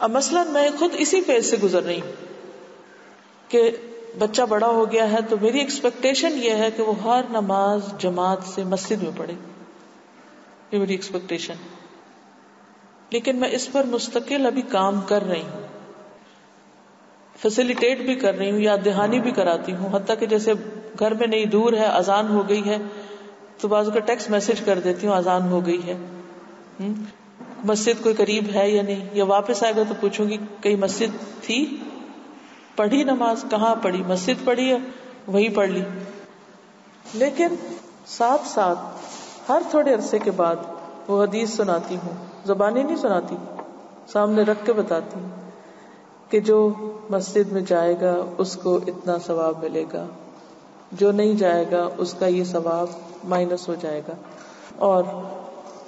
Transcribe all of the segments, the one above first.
अब मसलन मैं खुद इसी फ़ेज़ से गुजर रही हूँ कि बच्चा बड़ा हो गया है तो मेरी एक्सपेक्टेशन ये है कि वो हर नमाज़ जमात से मस्जिद में पढ़े। ये मेरी एक्सपेक्टेशन लेकिन मैं इस पर मुस्तकिल अभी काम कर रही हूँ। फैसिलिटेट भी कर रही हूँ या दहानी भी कराती हूँ। हती कि जैसे घर में नहीं दूर है, अजान हो गई है तो बाजू का टेक्स्ट मैसेज कर देती हूँ, अजान हो गई है। हम्म? मस्जिद कोई करीब है या नहीं? या वापस आएगा तो पूछूँगी, कहीं मस्जिद थी? पढ़ी नमाज़? कहाँ पढ़ी? मस्जिद पढ़ी है वही पढ़ ली? लेकिन साथ साथ हर थोड़े अरसे के बाद वो हदीस सुनाती हूँ, जबानी नहीं सुनाती, सामने रख के बताती कि जो मस्जिद में जाएगा, उसको इतना सवाब मिलेगा। जो नहीं जाएगा, उसका ये सवाब माइनस हो जाएगा। और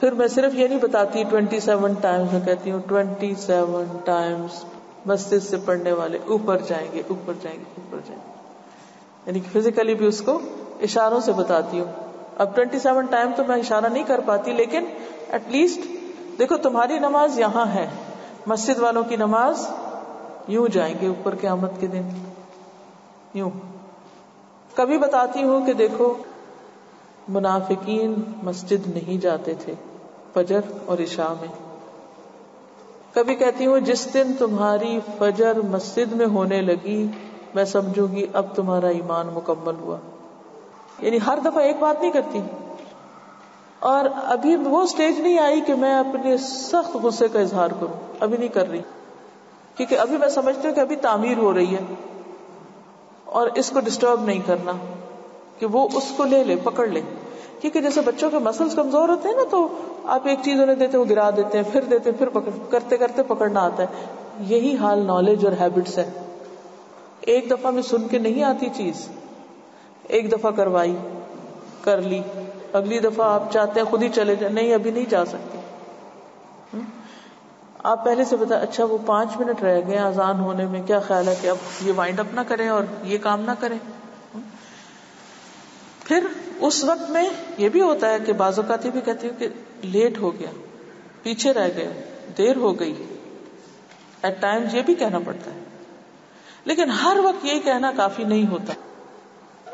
फिर मैं सिर्फ़ ये नहीं बताती ट्वेंटी सेवन टाइम्स मैं कहती हूँ ट्वेंटी सेवन टाइम्स मस्जिद से पढ़ने वाले ऊपर जाएँगे ऊपर जाएँगे ऊपर जाएँगे। यानी कि फिजिकली भी उसको इशारों से बताती हूँ। अब ट्वेंटी सेवन टाइम तो मैं इशारा नहीं कर पाती, लेकिन एटलीस्ट देखो तुम्हारी नमाज़ यहाँ है। मस्जिद वालों की नमाज़ यूँ जाएँगे ऊपर के आमद के दिन। यूँ। कभी बताती हूँ कि देखो, मुनाफिकीन मस्जिद नहीं जाते थे। फजर और इशा में। कभी कहती हूँ, जिस दिन तुम्हारी फजर मस्जिद में होने लगी, मैं समझूँगी अब तुम्हारा ईमान मुकम्मल हुआ। यानी हर दफ़ा एक बात नहीं करती। और अभी वो स्टेज नहीं आई कि मैं अपने सख्त गुस्से का इजहार करूँ। अभी नहीं कर रही। क्योंकि अभी मैं समझती हूँ कि अभी तामीर हो रही है। और इसको डिस्टर्ब नहीं करना। कि वो उसको ले ले, पकड़ ले। क्योंकि जैसे बच्चों के मसल्स कमज़ोर होते हैं ना तो आप एक चीज़ उन्हें देते हो गिरा देते हैं, फिर देते हैं, फिर पकड़, करते करते पकड़ना आता है। यही हाल नॉलेज और हैबिट्स है। एक दफ़ा में सुन के नहीं आती चीज़। एक दफ़ा करवाई, कर ली। अगली दफ़ा आप चाहते हैं खुद ही चले जाए। नहीं, अभी नहीं जा सकते। हुँ? आप पहले से बता अच्छा वो पाँच मिनट रह गए अजान होने में, क्या ख्याल है कि अब ये वाइंड अप ना करें और ये काम ना करें? फिर उस वक्त में ये भी होता है कि बाजुकाती भी कहती हूँ कि लेट हो गया, पीछे रह गए, देर हो गई। एट टाइम्स ये भी कहना पड़ता है। लेकिन हर वक्त यही कहना काफ़ी नहीं होता।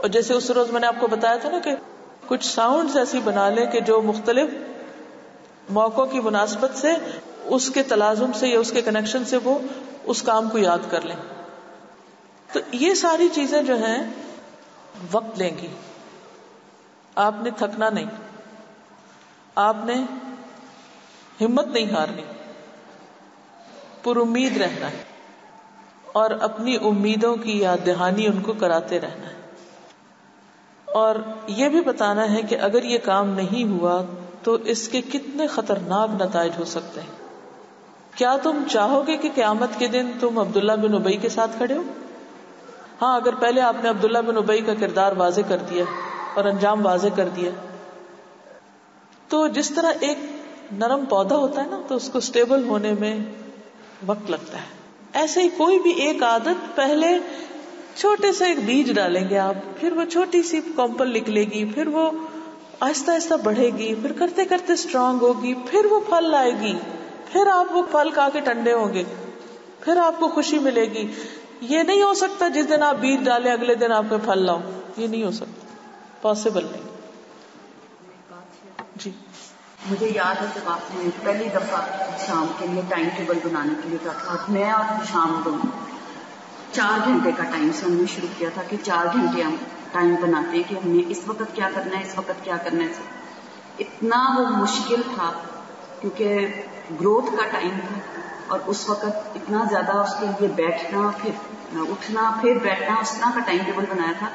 और जैसे उस रोज मैंने आपको बताया था ना कि कुछ साउंड्स ऐसी बना ले कि जो मुख्तलिफ़ मौकों की मुनासबत से, उसके तलाजुम से या उसके कनेक्शन से वो, उस काम को याद कर लें। तो ये सारी चीज़ें जो हैं, वक्त लेंगी। आपने थकना नहीं। आपने हिम्मत नहीं हारनी। पुरुद रहना है। और अपनी उम्मीदों की याद दहानी उनको कराते रहना है। और ये भी बताना है कि अगर ये काम नहीं हुआ तो इसके कितने खतरनाक नतज हो सकते हैं। क्या तुम चाहोगे कि क्यामत के दिन तुम अब्दुल्ला बिन उबई के साथ खड़े हो? हाँ अगर पहले आपने अब्दुल्ला बिन उबई का किरदार वाजे कर दिया और अंजाम वाजे कर दिया तो जिस तरह एक नरम पौधा होता है ना तो उसको स्टेबल होने में वक्त लगता है। ऐसे ही कोई भी एक आदत, पहले छोटे से एक बीज डालेंगे आप, फिर वो छोटी सी कॉम्पल निकलेगी, फिर वो आहिस्ता आहिस्ता बढ़ेगी, फिर करते करते स्ट्रांग होगी, फिर वो फल लाएगी, फिर आप वो फल खा के ठंडे होंगे, फिर आपको खुशी मिलेगी। ये नहीं हो सकता जिस दिन आप बीज डालें, अगले दिन आपके फल लाओ। ये नहीं हो सकता। पॉसिबल नहीं जी। मुझे याद है जब आपने पहली दफ़ा शाम के लिए टाइम टेबल बनाने के लिए कहा था मैं और शाम दोनों चार घंटे का टाइम से हमने शुरू किया था कि चार घंटे हम टाइम बनाते हैं कि हमने इस वक्त क्या करना है इस वक्त क्या करना है। इतना वो मुश्किल था क्योंकि ग्रोथ का टाइम था और उस वक्त इतना ज़्यादा उसके लिए बैठना फिर उठना फिर बैठना उस तरह का टाइम टेबल बनाया था।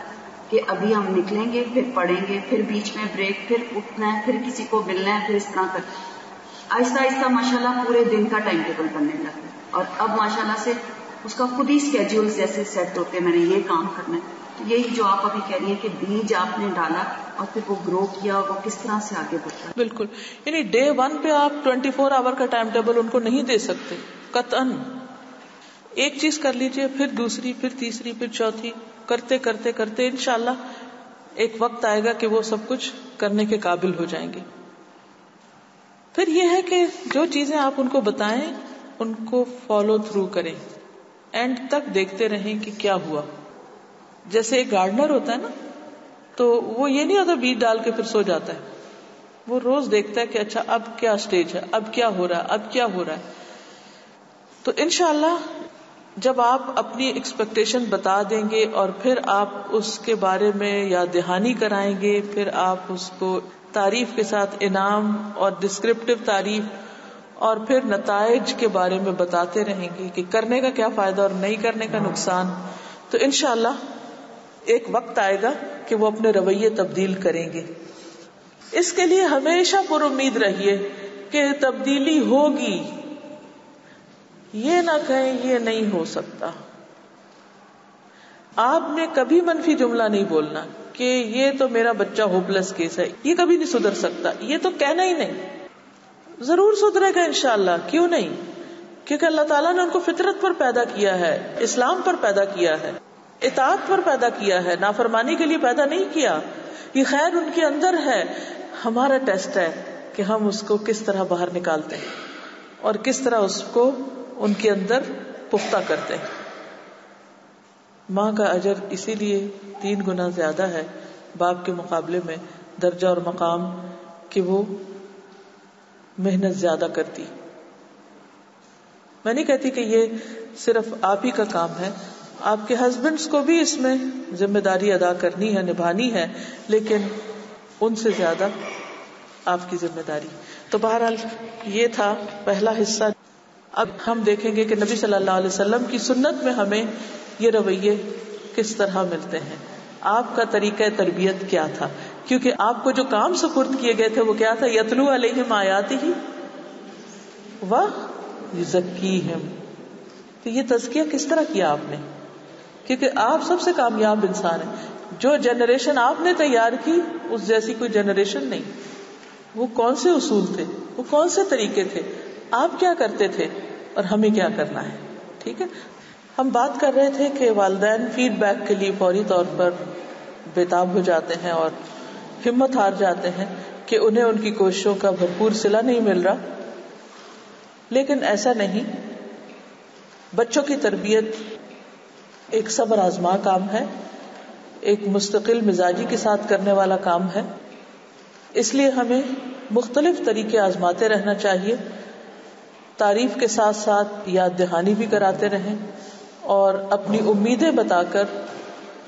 कि अभी हम निकलेंगे, फिर पढ़ेंगे, फिर बीच में ब्रेक फिर उठना है, फिर किसी को मिलना है, फिर इस तरह कर आहिस्ता आहिस्ता माशाल्लाह पूरे दिन का टाइम टेबल बनने लगा और अब माशाल्लाह से उसका खुद ही स्केड्यूल जैसे सेट होते मैंने ये काम करना है। तो यही जो आप अभी कह रही हैं कि बीज आपने डाला और फिर वो ग्रो किया, वो किस तरह से आगे बढ़ता है? बिल्कुल। यानी डे वन पे आप 24 फोर आवर का टाइम टेबल उनको नहीं दे सकते। कतन एक चीज़ कर लीजिए, फिर दूसरी, फिर तीसरी, फिर चौथी। करते करते करते इनशाला एक वक्त आएगा कि वो सब कुछ करने के काबिल हो जाएँगे। फिर यह है कि जो चीज़ें आप उनको बताएँ, उनको फॉलो थ्रू करें। एंड तक देखते रहें कि क्या हुआ। जैसे एक गार्डनर होता है ना तो वो ये नहीं होता बीज डाल के फिर सो जाता है। वो रोज देखता है कि अच्छा अब क्या स्टेज है, अब क्या हो रहा है, अब क्या हो रहा है। तो इनशाला जब आप अपनी एक्सपेक्टेशन बता देंगे और फिर आप उसके बारे में याद दहानी कराएँगे, फिर आप उसको तारीफ़ के साथ इनाम और डिस्क्रिप्टिव तारीफ़ और फिर नतज के बारे में बताते रहेंगे कि करने का क्या फ़ायदा और नहीं करने का नुकसान। तो इनशाला एक वक्त आएगा कि वो अपने रवैये तब्दील करेंगे। इसके लिए हमेशा पुर उम्मीद रहिए कि तब्दीली होगी। ये ना कहें, ये नहीं हो सकता। आपने कभी मनफी जुमला नहीं बोलना कि ये तो मेरा बच्चा होपलेस केस है। ये कभी नहीं सुधर सकता। ये तो कहना ही नहीं। ज़रूर सुधरेगा इंशाला क्यों नहीं? क्योंकि अल्लाह ताला ने उनको फितरत पर पैदा किया है, इस्लाम पर पैदा किया है इतात पर पैदा किया है, नाफरमानी के लिए पैदा नहीं किया। ये खैर उनके अंदर है। हमारा टेस्ट है कि हम उसको किस तरह बाहर निकालते हैं और किस तरह उसको उनके अंदर पुख्ता करते हैं। माँ का अजर इसीलिए तीन गुना ज़्यादा है बाप के मुकाबले में, दर्जा और मकाम कि वो मेहनत ज़्यादा करती। मैं नहीं कहती कि ये सिर्फ़ आप ही का काम है, आपके हस्बैंड्स को भी इसमें ज़िम्मेदारी अदा करनी है, निभानी है, लेकिन उनसे ज़्यादा आपकी ज़िम्मेदारी। तो बहरहाल, ये था पहला हिस्सा। अब हम देखेंगे कि नबी सल्लल्लाहु अलैहि वसल्लम की सुन्नत में हमें ये रवैये किस तरह मिलते हैं। आपका तरीका तरबियत क्या था? क्योंकि आपको जो काम सुपुर्द किए गए थे वो क्या था? यतलू अलैहिम आयाति ही वह जक्की तो ये तस्किया किस तरह किया आपने? क्योंकि आप सबसे कामयाब इंसान हैं। जो जनरेशन आपने तैयार की, उस जैसी कोई जनरेशन नहीं। वो कौन से उसूल थे? वो कौन से तरीके थे? आप क्या करते थे और हमें क्या करना है? ठीक है? हम बात कर रहे थे कि वालदेन फीडबैक के लिए फौरी तौर पर बेताब हो जाते हैं और हिम्मत हार जाते हैं कि उन्हें उनकी कोशिशों का भरपूर सिला नहीं मिल रहा। लेकिन ऐसा नहीं। बच्चों की तरबियत एक सबर आजमा काम है, एक मुस्तकिल मिजाजी के साथ करने वाला काम है। इसलिए हमें मुख्तलिफ़ तरीके आजमाते रहना चाहिए। तारीफ़ के साथ साथ याद दहानी भी कराते रहें और अपनी उम्मीदें बताकर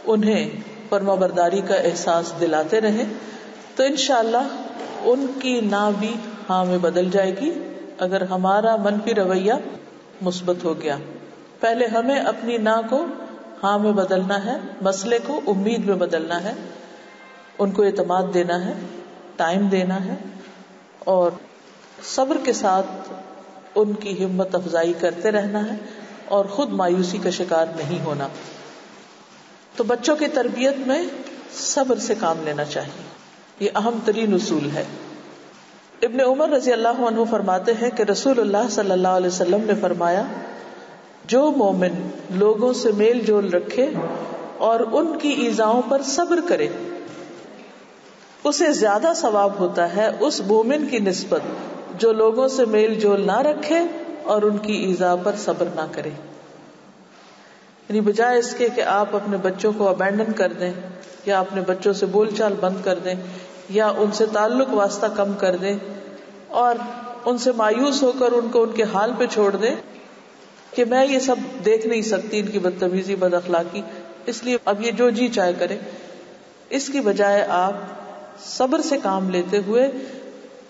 उन्हें फर्माबरदारी का एहसास दिलाते रहें। तो इनशाला उनकी ना भी हाँ में बदल जाएगी, अगर हमारा मनफी रवैया मुस्बत हो गया। पहले हमें अपनी ना को हाँ में बदलना है, मसले को उम्मीद में बदलना है, उनको एतमाद देना है, टाइम देना है और सब्र के साथ उनकी हिम्मत अफजाई करते रहना है और खुद मायूसी का शिकार नहीं होना। तो बच्चों की तरबियत में सब्र से काम लेना चाहिए। ये अहम तरीन उसूल है। इब्ने उमर रज़ी अल्लाह फरमाते हैं कि रसूलुल्लाह सल्लल्लाहु अलैहि वसल्लम ने फरमाया, जो मोमिन लोगों से मेल जोल रखे और उनकी ईजाओं पर सब्र करे, उसे ज़्यादा सवाब होता है उस मोमिन की निस्बत जो लोगों से मेल जोल ना रखे और उनकी ईजा पर सब्र ना करे। बजाय इसके कि आप अपने बच्चों को अबेंडन कर दें, या अपने बच्चों से बोलचाल बंद कर दें, या उनसे ताल्लुक वास्ता कम कर दें, और उनसे मायूस होकर उनको उनके हाल पे छोड़ दें कि मैं ये सब देख नहीं सकती इनकी बदतमीजी, बद अखलाकी। इसलिए अब ये जो जी चाहे करे। इसकी बजाय आप सब्र से काम लेते हुए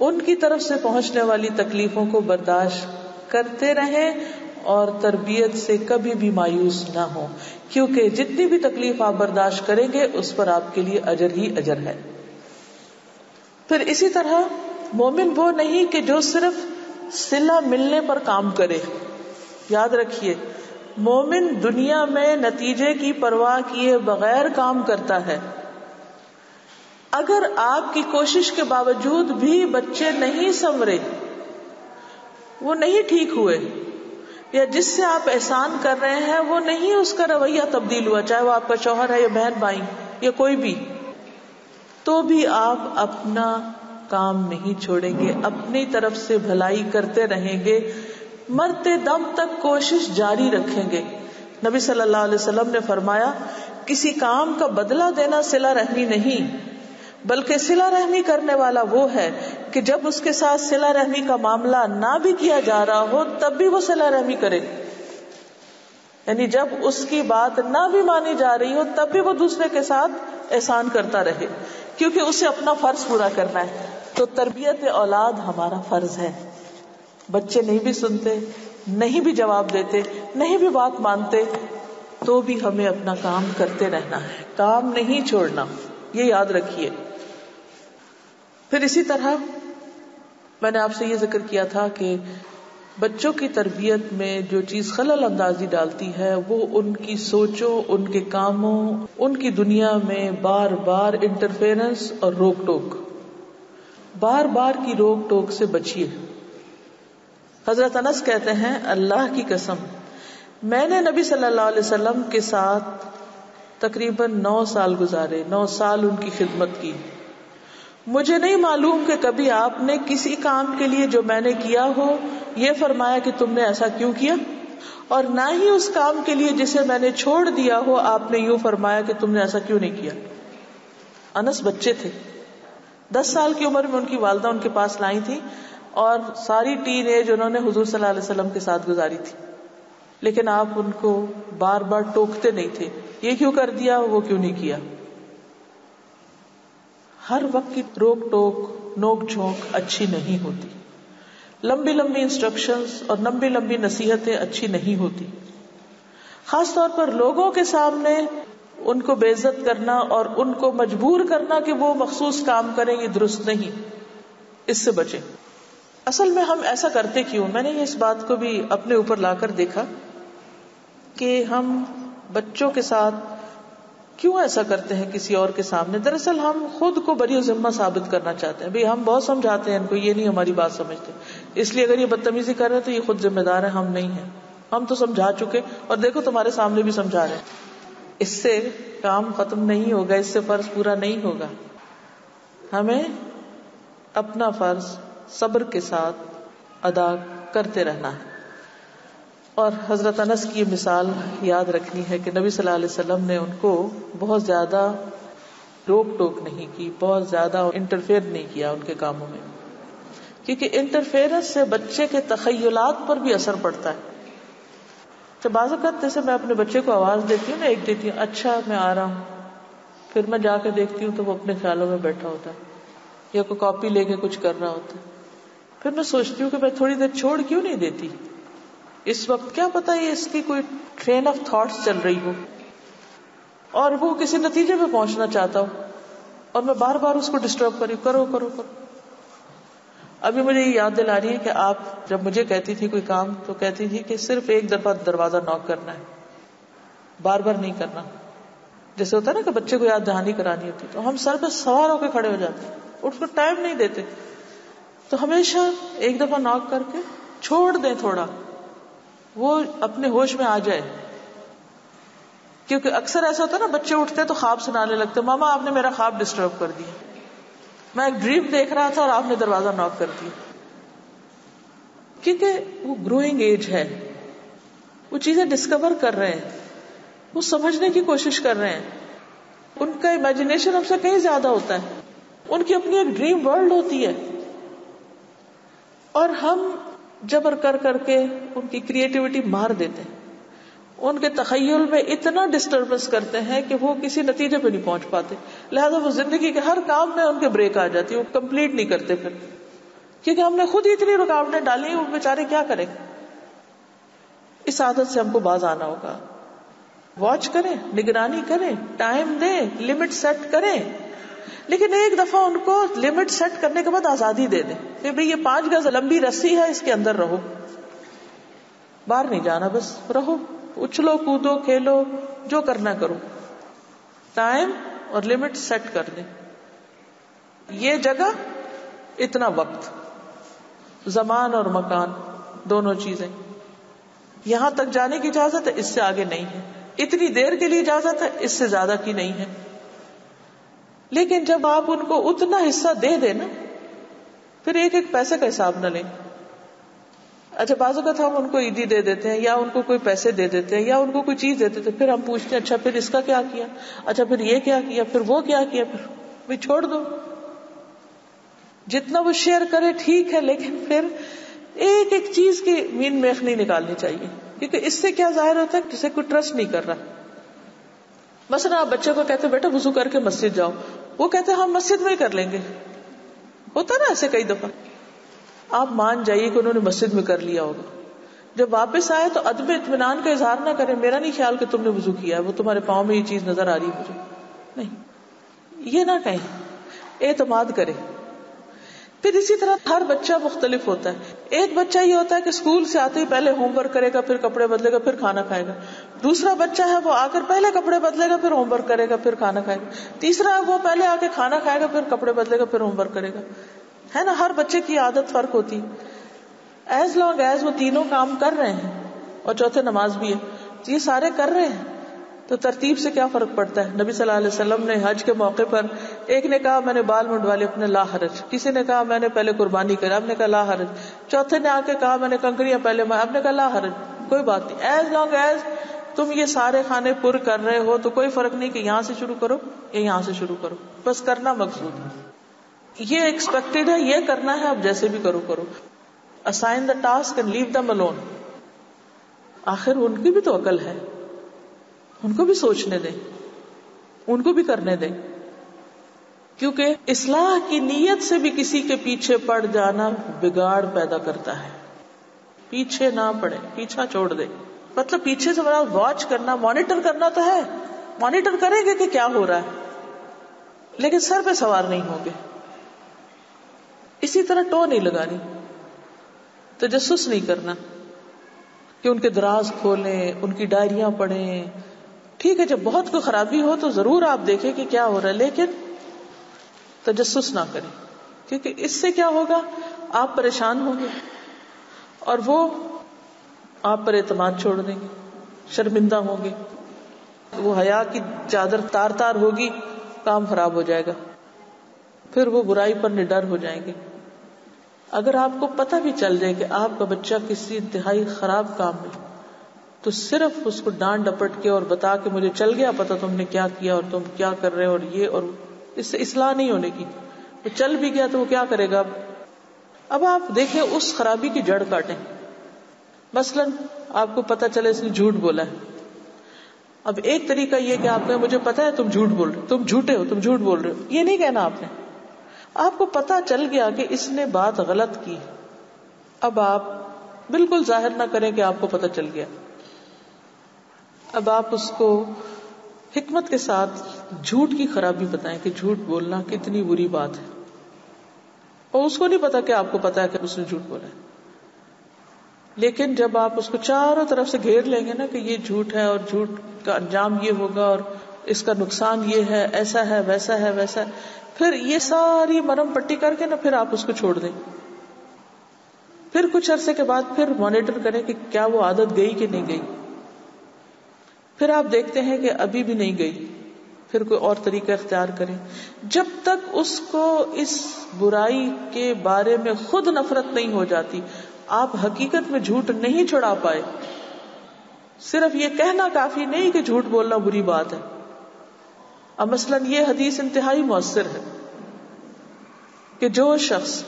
उनकी तरफ़ से पहुँचने वाली तकलीफों को बर्दाश्त करते रहें और तरबियत से कभी भी मायूस ना हो, क्योंकि जितनी भी तकलीफ़ आप बर्दाश्त करेंगे, उस पर आपके लिए अजर ही अजर है। फिर इसी तरह, मोमिन वो नहीं कि जो सिर्फ़ सिला मिलने पर काम करे। याद रखिए, मोमिन दुनिया में नतीजे की परवाह किए बगैर काम करता है। अगर आपकी कोशिश के बावजूद भी बच्चे नहीं संवरे, वो नहीं ठीक हुए, या जिससे आप एहसान कर रहे हैं, वो नहीं उसका रवैया तब्दील हुआ, चाहे वो आपका शौहर है या बहन भाई, या कोई भी तो भी आप अपना काम नहीं छोड़ेंगे, अपनी तरफ़ से भलाई करते रहेंगे, मरते दम तक कोशिश जारी रखेंगे। नबी सल्लल्लाहु अलैहि वसल्लम ने फरमाया, किसी काम का बदला देना सिला रहमी नहीं। बल्कि सिला रहमी करने वाला वो है कि जब उसके साथ सिला रहमी का मामला ना भी किया जा रहा हो, तब भी वो सिला रहमी करे। यानी जब उसकी बात ना भी मानी जा रही हो, तब भी वो दूसरे के साथ एहसान करता रहे, क्योंकि उसे अपना फ़र्ज़ पूरा करना है। तो तरबियत औलाद हमारा फ़र्ज़ है। बच्चे नहीं भी सुनते, नहीं भी जवाब देते, नहीं भी बात मानते तो भी हमें अपना काम करते रहना है। काम नहीं छोड़ना, ये याद रखिए। फिर इसी तरह मैंने आपसे ये ज़िक्र किया था कि बच्चों की तरबियत में जो चीज़ खलल अंदाजी डालती है, वो उनकी सोचों, उनके कामों, उनकी दुनिया में बार बार इंटरफेरेंस और रोक टोक बार बार की रोक टोक से बचिए। हज़रत अनस कहते हैं, अल्लाह की कसम, मैंने नबी सल्लल्लाहु अलैहि वसल्लम के साथ तकरीबन नौ साल गुजारे, नौ साल उनकी खिदमत की। मुझे नहीं मालूम कि कभी आपने किसी काम के लिए जो मैंने किया हो, ये फरमाया कि तुमने ऐसा क्यों किया? और ना ही उस काम के लिए जिसे मैंने छोड़ दिया हो, आपने यूँ फरमाया कि तुमने ऐसा क्यों नहीं किया? अनस बच्चे थे। दस साल की उम्र में उनकी वालदा उनके पास लाई थी और सारी टीन एज उन्होंने हुजूर वसल्लम के साथ गुजारी थी। लेकिन आप उनको बार बार टोकते नहीं थे। ये क्यों कर दिया, वो क्यों नहीं किया? हर वक्त की रोक टोक, नोक झोंक अच्छी नहीं होती। लंबी लंबी इंस्ट्रक्शंस और लंबी लंबी नसीहतें अच्छी नहीं होती। खासतौर पर लोगों के सामने उनको बेइज्जत करना और उनको मजबूर करना कि वो मखसूस काम करेंगे दुरुस्त नहीं। इससे बचे। असल में हम ऐसा करते क्यों? मैंने इस बात को भी अपने ऊपर लाकर देखा कि हम बच्चों के साथ क्यों ऐसा करते हैं किसी और के सामने? दरअसल हम खुद को बड़ी जिम्मा साबित करना चाहते हैं। भाई, हम बहुत समझाते हैं इनको, ये नहीं हमारी बात समझते। इसलिए अगर ये बदतमीजी कर रहे हैं तो ये खुद जिम्मेदार है, हम नहीं है। हम तो समझा चुके और देखो, तुम्हारे सामने भी समझा रहे इससे काम खत्म नहीं होगा, इससे फ़र्ज़ पूरा नहीं होगा। हमें अपना फ़र्ज़ सब्र के साथ अदा करते रहना है। और हज़रत अनस की मिसाल याद रखनी है कि नबी सल्लल्लाहु अलैहि वसल्लम ने उनको बहुत ज़्यादा रोक टोक नहीं की, बहुत ज़्यादा इंटरफेयर नहीं किया उनके कामों में। क्योंकि इंटरफेरेंस से बच्चे के तखयलात पर भी असर पड़ता है। तो बाज़त जैसे मैं अपने बच्चे को आवाज़ देती हूँ ना, एक देती हूँ अच्छा मैं आ रहा हूँ। फिर मैं जाकर देखती हूँ तो वो अपने ख्यालों में बैठा होता है, या कोई कॉपी लेके कुछ कर रहा होता है। फिर मैं सोचती हूँ कि मैं थोड़ी देर छोड़ क्यों नहीं देती? इस वक्त क्या पता है इसकी कोई ट्रेन ऑफ़ थॉट्स चल रही हो। और वो किसी नतीजे पे पहुँचना चाहता हो। और मैं बार बार उसको डिस्टर्ब करी, करो करो करो। अभी मुझे ये याद दिला रही है कि आप जब मुझे कहती थी कोई काम तो कहती थी कि सिर्फ़ एक दफ़ा दरवाज़ा नॉक करना है। बार बार नहीं करना। जैसे होता है ना कि बच्चे को याद दहानी करानी होती तो हम सर पे सवार होकर खड़े हो जाते उसको टाइम नहीं देते। तो हमेशा एक दफ़ा नॉक करके छोड़ दें थोड़ा। वो अपने होश में आ जाए। क्योंकि अक्सर ऐसा होता है ना, बच्चे उठते तो ख्वाब सुनाने लगते मामा, आपने मेरा ख्वाब डिस्टर्ब कर दिया। मैं एक ड्रीम देख रहा था और आपने दरवाज़ा नॉक कर दिया। क्योंकि वो ग्रोइंग एज है। वो चीज़ें डिस्कवर कर रहे हैं। वो समझने की कोशिश कर रहे हैं। उनका इमेजिनेशन हमसे कहीं ज़्यादा होता है। उनकी अपनी एक ड्रीम वर्ल्ड होती है। और हम जबर कर करके उनकी क्रिएटिविटी मार देते हैं। उनके तखयल में इतना डिस्टर्बेंस करते हैं कि वो किसी नतीजे पे नहीं पहुँच पाते। लिहाजा वो ज़िंदगी के हर काम में उनके ब्रेक आ जाती है, वो कंप्लीट नहीं करते फिर। क्योंकि हमने खुद ही इतनी रुकावटें डाली, वो बेचारे क्या करें? इस आदत से हमको बाज आना होगा। वॉच करें, निगरानी करें टाइम दें लिमिट सेट करें। लेकिन एक दफ़ा उनको लिमिट सेट करने के बाद आज़ादी दे दें। कि भाई ये पाँच गज लंबी रस्सी है, इसके अंदर रहो। बाहर नहीं जाना, बस रहो। उछलो, कूदो, खेलो, जो करना करो। टाइम और लिमिट सेट कर दें। ये जगह, इतना वक्त। जमान और मकान, दोनों चीज़ें। यहाँ तक जाने की इजाज़त है इससे आगे नहीं है। इतनी देर के लिए इजाज़त है, इससे ज़्यादा की नहीं है। लेकिन जब आप उनको उतना हिस्सा दे देना फिर एक एक पैसे का हिसाब न लें। अच्छा बाजू का हम उनको ईदी दे देते हैं, या उनको कोई पैसे दे देते हैं, या उनको कोई चीज़ दे देते हैं, फिर हम पूछते हैं अच्छा फिर इसका क्या किया? अच्छा फिर ये क्या किया? फिर वो क्या किया? फिर भाई छोड़ दो। जितना वो शेयर करे, ठीक है, लेकिन फिर एक एक चीज़ की मीन मेख नहीं निकालनी चाहिए, क्योंकि इससे क्या ज़ाहिर होता है किसी को ट्रस्ट नहीं कर रहा। ना आप बच्चे को कहते बेटा, वज़ू करके मस्जिद जाओ। वो कहते हम मस्जिद में कर लेंगे। होता ना ऐसे कई दफ़ा। आप मान जाइए कि उन्होंने मस्जिद में कर लिया होगा। जब वापस आए तो अदब इतमान का इजहार ना करें। मेरा नहीं ख्याल कि तुमने वज़ू किया है। वो तुम्हारे पाँव में ये चीज़ नज़र आ रही है मुझे। नहीं। ये ना कहें। एतमाद करें। फिर इसी तरह हर बच्चा मुख्तलिफ़ होता है। एक बच्चा ये होता है कि स्कूल से आते ही पहले होमवर्क करेगा, फिर कपड़े बदलेगा, फिर खाना खाएगा। दूसरा बच्चा है, वो आकर पहले कपड़े बदलेगा, फिर होमवर्क करेगा, फिर खाना खाएगा। तीसरा है, वो पहले आके खाना खाएगा, फिर कपड़े बदलेगा, फिर होमवर्क करेगा। है ना? हर बच्चे की आदत फ़र्क होती है। एज लॉन्ग एज वो तीनों काम कर रहे हैं, और चौथे नमाज़ भी है तो ये सारे कर रहे हैं तो तरतीब से क्या फ़र्क पड़ता है? नबी सल्लल्लाहु अलैहि वसल्लम ने हज के मौके पर एक ने कहा, मैंने बाल मुंडवा लिए अपने ला हरज। किसी ने कहा, मैंने पहले कुर्बानी करी। आपने कहा, ला हरज। चौथे ने आके कहा, मैंने कंकड़ियाँ पहले आपने कहा, ला हरज। कोई बात नहीं। एज लॉन्ग एज तुम ये सारे खाने पुर कर रहे हो तो कोई फ़र्क नहीं कि यहाँ से शुरू करो, या यहाँ से शुरू करो। बस करना मकसूद है। ये एक्सपेक्टेड है, ये करना है, आप जैसे भी करो करो। Assign the task and leave them alone आखिर उनकी भी तो अकल है। उनको भी सोचने दें। उनको भी करने दें। क्योंकि इसलाह की नीयत से भी किसी के पीछे पड़ जाना बिगाड़ पैदा करता है। पीछे ना पड़े, पीछा छोड़ दे। मतलब पीछे से बड़ा वॉच करना मॉनिटर करना तो है। मॉनिटर करेंगे कि क्या हो रहा है। लेकिन सर पे सवार नहीं होंगे। इसी तरह टो नहीं लगानी। तजस नहीं करना। कि उनके दराज खोलें, उनकी डायरिया पढ़ें। ठीक है, जब बहुत कोई खराबी हो तो ज़रूर आप देखें कि क्या हो रहा है। लेकिन तजस ना करें। क्योंकि इससे क्या होगा? आप परेशान होंगे। और वो आप पर एतमाद छोड़ देंगे, शर्मिंदा होंगे। वो हया की चादर तार तार होगी, काम खराब हो जाएगा। फिर वो बुराई पर निडर हो जाएँगे। अगर आपको पता भी चल जाए कि आपका बच्चा किसी इंतहाई खराब काम में तो सिर्फ़ उसको डांट डपट के और बता के मुझे चल गया पता तुमने क्या किया और तुम क्या कर रहे हो और ये और इससे इसलाह नहीं होने की। वो तो चल भी गया तो वो क्या करेगा अब? अब आप देखें उस खराबी की जड़ काटें। मसलन आपको पता चले इसने झूठ बोला है। अब एक तरीका ये कि आपने मुझे पता है तुम झूठ बोल रहे तुम झूठे हो, तुम झूठ बोल रहे हो। ये नहीं कहना आपने। आपको पता चल गया कि इसने बात गलत की अब आप बिल्कुल ज़ाहिर ना करें कि आपको पता चल गया। अब आप उसको हिकमत के साथ झूठ की खराबी बताएँ कि झूठ बोलना कितनी बुरी बात है। और उसको नहीं पता कि आपको पता है कि उसने झूठ बोला है। लेकिन जब आप उसको चारों तरफ़ से घेर लेंगे ना कि ये झूठ है और झूठ का अंजाम ये होगा और इसका नुकसान ये है, ऐसा है, वैसा है वैसा है, फिर ये सारी मरम पट्टी करके ना फिर आप उसको छोड़ दें। फिर कुछ अरसे के बाद फिर मॉनिटर करें कि क्या वो आदत गई कि नहीं गई। फिर आप देखते हैं कि अभी भी नहीं गई। फिर कोई और तरीका इख्तियार करें। जब तक उसको इस बुराई के बारे में खुद नफरत नहीं हो जाती आप हकीकत में झूठ नहीं छुड़ा पाए। सिर्फ़ ये कहना काफ़ी नहीं कि झूठ बोलना बुरी बात है। अब मसलन ये हदीस इंतहाई मौसर है कि जो शख्स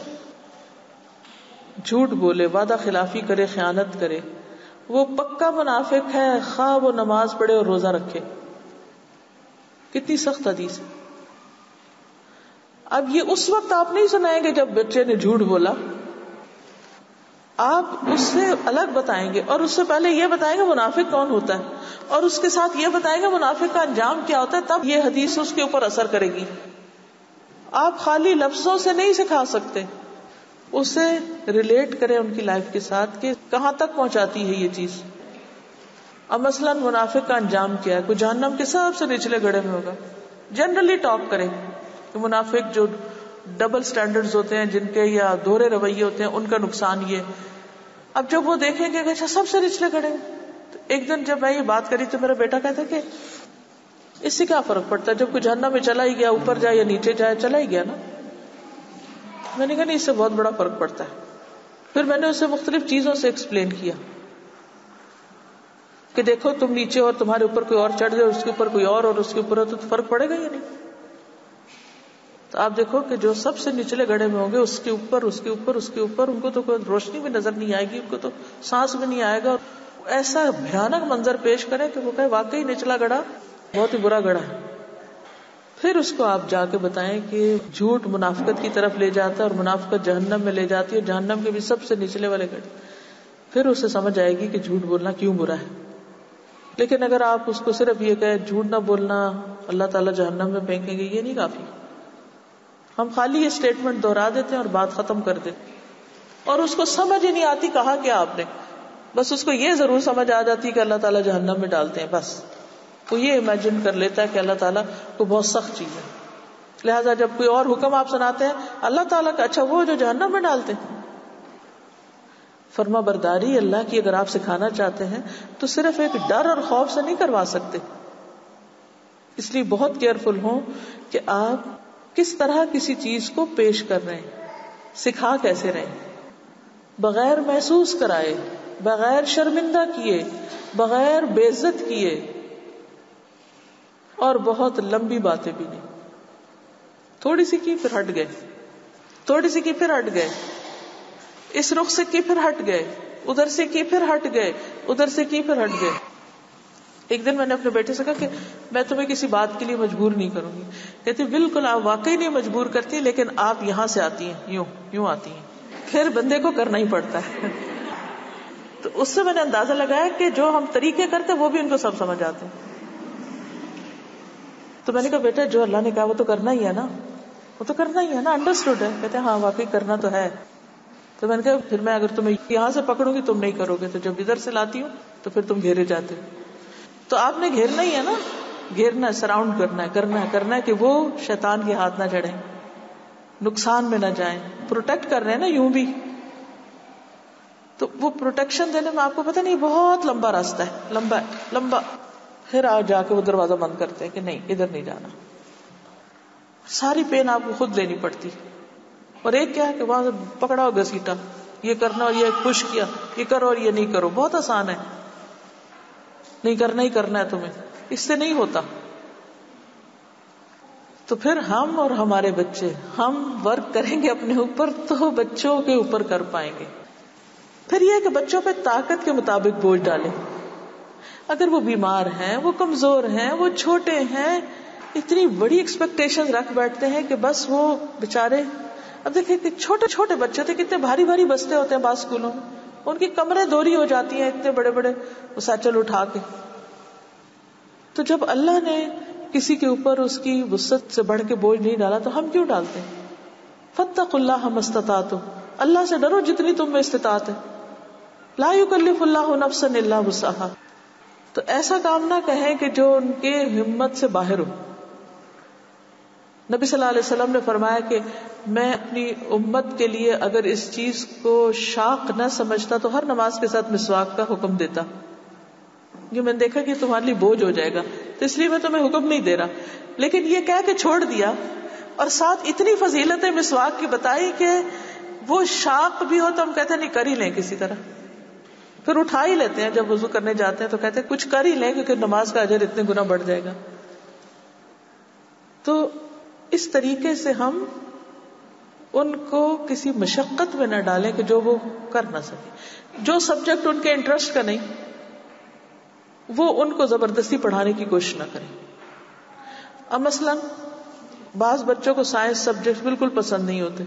झूठ बोले, वादा खिलाफी करे, ख्यानत करे, वो पक्का मुनाफिक है, खा वो नमाज़ पढ़े और रोजा रखे। कितनी सख्त हदीस है। अब ये उस वक्त आप नहीं सुनाएँगे जब बच्चे ने झूठ बोला। आप उससे अलग बताएँगे और उससे पहले ये बताएँगे मुनाफिक कौन होता है। और उसके साथ ये बताएँगे मुनाफिक का अंजाम क्या होता है, तब ये हदीस उसके ऊपर असर करेगी। आप खाली लफ्जों से नहीं सिखा सकते। उसे रिलेट करें उनकी लाइफ के साथ कि कहाँ तक पहुंचाती है ये चीज़। अब मसलन मुनाफिक का अंजाम क्या है? कोई जहन्नम के सबसे निचले गड़े में होगा। जनरली टॉक करें मुनाफिक जो डबल स्टैंडर्ड्स होते हैं, जिनके या दोहरे रवैये होते हैं, उनका नुकसान ये। अब जब वो देखेंगे अच्छा सबसे निचले खड़े तो एक दिन जब मैं ये बात करी तो मेरा बेटा कहता कि इससे क्या फ़र्क पड़ता है? जब कोई झरना में चला ही गया, ऊपर जाए या नीचे जाए, चला ही गया ना? मैंने कहा, नहीं, इससे बहुत बड़ा फ़र्क पड़ता है। फिर मैंने उसे मुख्तलिफ़ चीज़ों से एक्सप्लेन किया कि देखो, तुम नीचे और तुम्हारे ऊपर कोई और चढ़ जाए, उसके ऊपर कोई और और उसके ऊपर तो फ़र्क पड़ेगा या नहीं? तो आप देखो कि जो सबसे निचले गड़े में होंगे, उसके ऊपर उसके ऊपर उसके ऊपर, उनको तो कोई रोशनी भी नज़र नहीं आएगी, उनको तो सांस भी नहीं आएगा। ऐसा भयानक मंजर पेश करें कि वो कहे, वाकई निचला गड़ा बहुत ही बुरा गड़ा है। फिर उसको आप जाके बताएँ कि झूठ मुनाफ्त की तरफ़ ले जाता है और मुनाफ्त जहन्नम में ले जाती है, जहन्नम के भी सबसे निचले वाले गड़े फिर उसे समझ आएगी कि झूठ बोलना क्यों बुरा है। लेकिन अगर आप उसको सिर्फ़ ये कहे, झूठ ना बोलना, अल्लाह ताला जहन्नम में फेंकेंगे, ये नहीं काफ़ी। हम खाली ये स्टेटमेंट दोहरा देते हैं और बात खत्म कर देते और उसको समझ ही नहीं आती कहा क्या आपने। बस उसको ये ज़रूर समझ आ जाती है कि अल्लाह ताला जहन्नम में डालते हैं, बस। वो ये इमेजिन कर लेता है कि अल्लाह ताला को बहुत सख्त चीज़ है। लिहाजा जब कोई और हुक्म आप सुनाते हैं, अल्लाह ताला का अच्छा वो जो जहन्नम में डालते हैं। फर्मा बरदारी अल्लाह की अगर आप सिखाना चाहते हैं तो सिर्फ़ एक डर और खौफ से नहीं करवा सकते। इसलिए बहुत केयरफुल हो कि आप किस तरह किसी चीज़ को पेश कर रहे हैं? सिखा कैसे रहे बगैर महसूस कराए, बगैर शर्मिंदा किए, बगैर बेइज्जत किए, और बहुत लंबी बातें भी नहीं। थोड़ी सी की फिर हट गए, थोड़ी सी की फिर हट गए, इस रुख से की फिर हट गए, उधर से की फिर हट गए, उधर से की फिर हट गए। एक दिन मैंने अपने बेटे से कहा कि मैं तुम्हें किसी बात के लिए मजबूर नहीं करूँगी। कहती, बिल्कुल, आप वाकई नहीं मजबूर करती लेकिन आप यहाँ से आती हैं, यूँ यूँ आती हैं। फिर बंदे को करना ही पड़ता है। तो उससे मैंने अंदाज़ा लगाया कि जो हम तरीके करते वो भी उनको सब समझ आते हैं। तो मैंने कहा, बेटा, जो अल्लाह ने कहा, वो तो करना ही है ना? वो तो करना ही है ना? अंडरस्टूड है? कहते हाँ वाकई करना तो है। तो मैंने कहा, फिर मैं अगर तुम्हें यहाँ से पकड़ूँगी, तुम नहीं करोगे। तो जब इधर से लाती हूँ तो फिर तुम घेरे जाते हो। तो आपने घेरना ही है ना? घेरना सराउंड करना है करना है करना है कि वो शैतान के हाथ ना चढ़े, नुकसान में ना जाए। प्रोटेक्ट कर रहे हैं ना, यूँ भी। तो वो प्रोटेक्शन देने में आपको पता नहीं, बहुत लंबा रास्ता है। लंबा लंबा। फिर आप जाके वो दरवाज़ा बंद करते हैं कि नहीं, इधर नहीं जाना। सारी पेन आपको खुद लेनी पड़ती। और एक क्या है कि वहाँ से पकड़ा और घसीटा ये करना और ये पुश किया, ये करो और ये नहीं करो। बहुत आसान है। नहीं करना ही करना है तुम्हें। इससे नहीं होता। तो फिर हम और हमारे बच्चे, हम वर्क करेंगे अपने ऊपर तो बच्चों के ऊपर कर पाएँगे। फिर यह कि बच्चों पे ताकत के मुताबिक बोझ डालें। अगर वो बीमार हैं, वो कमज़ोर हैं, वो छोटे हैं, इतनी बड़ी एक्सपेक्टेशन रख बैठते हैं कि बस वो बेचारे, अब देखिए कि छोटे छोटे बच्चे थे कितने भारी भारी बस्ते होते हैं बास स्कूलों में। उनकी कमरे दोरी हो जाती हैं, इतने बड़े बड़े सैचल उठा के। तो जब अल्लाह ने किसी के ऊपर उसकी वसत से बढ़ के बोझ नहीं डाला तो हम क्यों डालते फतकुल्ला हम तो अल्लाह से डरो जितनी तुम में इस्तात है। लायुकल्लिफुल्लाह नफसन वसाहा तो ऐसा काम ना कहें कि जो उनके हिम्मत से बाहर हो। नबी सल्लल्लाहु अलैहि वसल्लम ने फरमाया कि मैं अपनी उम्मत के लिए अगर इस चीज़ को शाख न समझता तो हर नमाज़ के साथ मिसवाक का हुक्म देता। ये मैंने देखा कि तुम्हारे लिए बोझ हो जाएगा तो इसलिए मैं तुम्हें हुक्म नहीं दे रहा। लेकिन ये कह के छोड़ दिया, और साथ इतनी फजीलतें मिसवाक की बताई कि वो शाख भी हो तो हम कहते नहीं, कर ही लें किसी तरह। फिर उठा ही लेते हैं, जब वज़ू करने जाते हैं तो कहते हैं, कुछ कर ही लें, क्योंकि नमाज़ का अजर इतने गुना बढ़ जाएगा। तो इस तरीके से हम उनको किसी मशक्कत में न डालें कि जो वो कर ना सके। जो सब्जेक्ट उनके इंटरेस्ट का नहीं, वो उनको ज़बरदस्ती पढ़ाने की कोशिश ना करें। अब मसलन, बाज बच्चों को साइंस सब्जेक्ट बिल्कुल पसंद नहीं होते,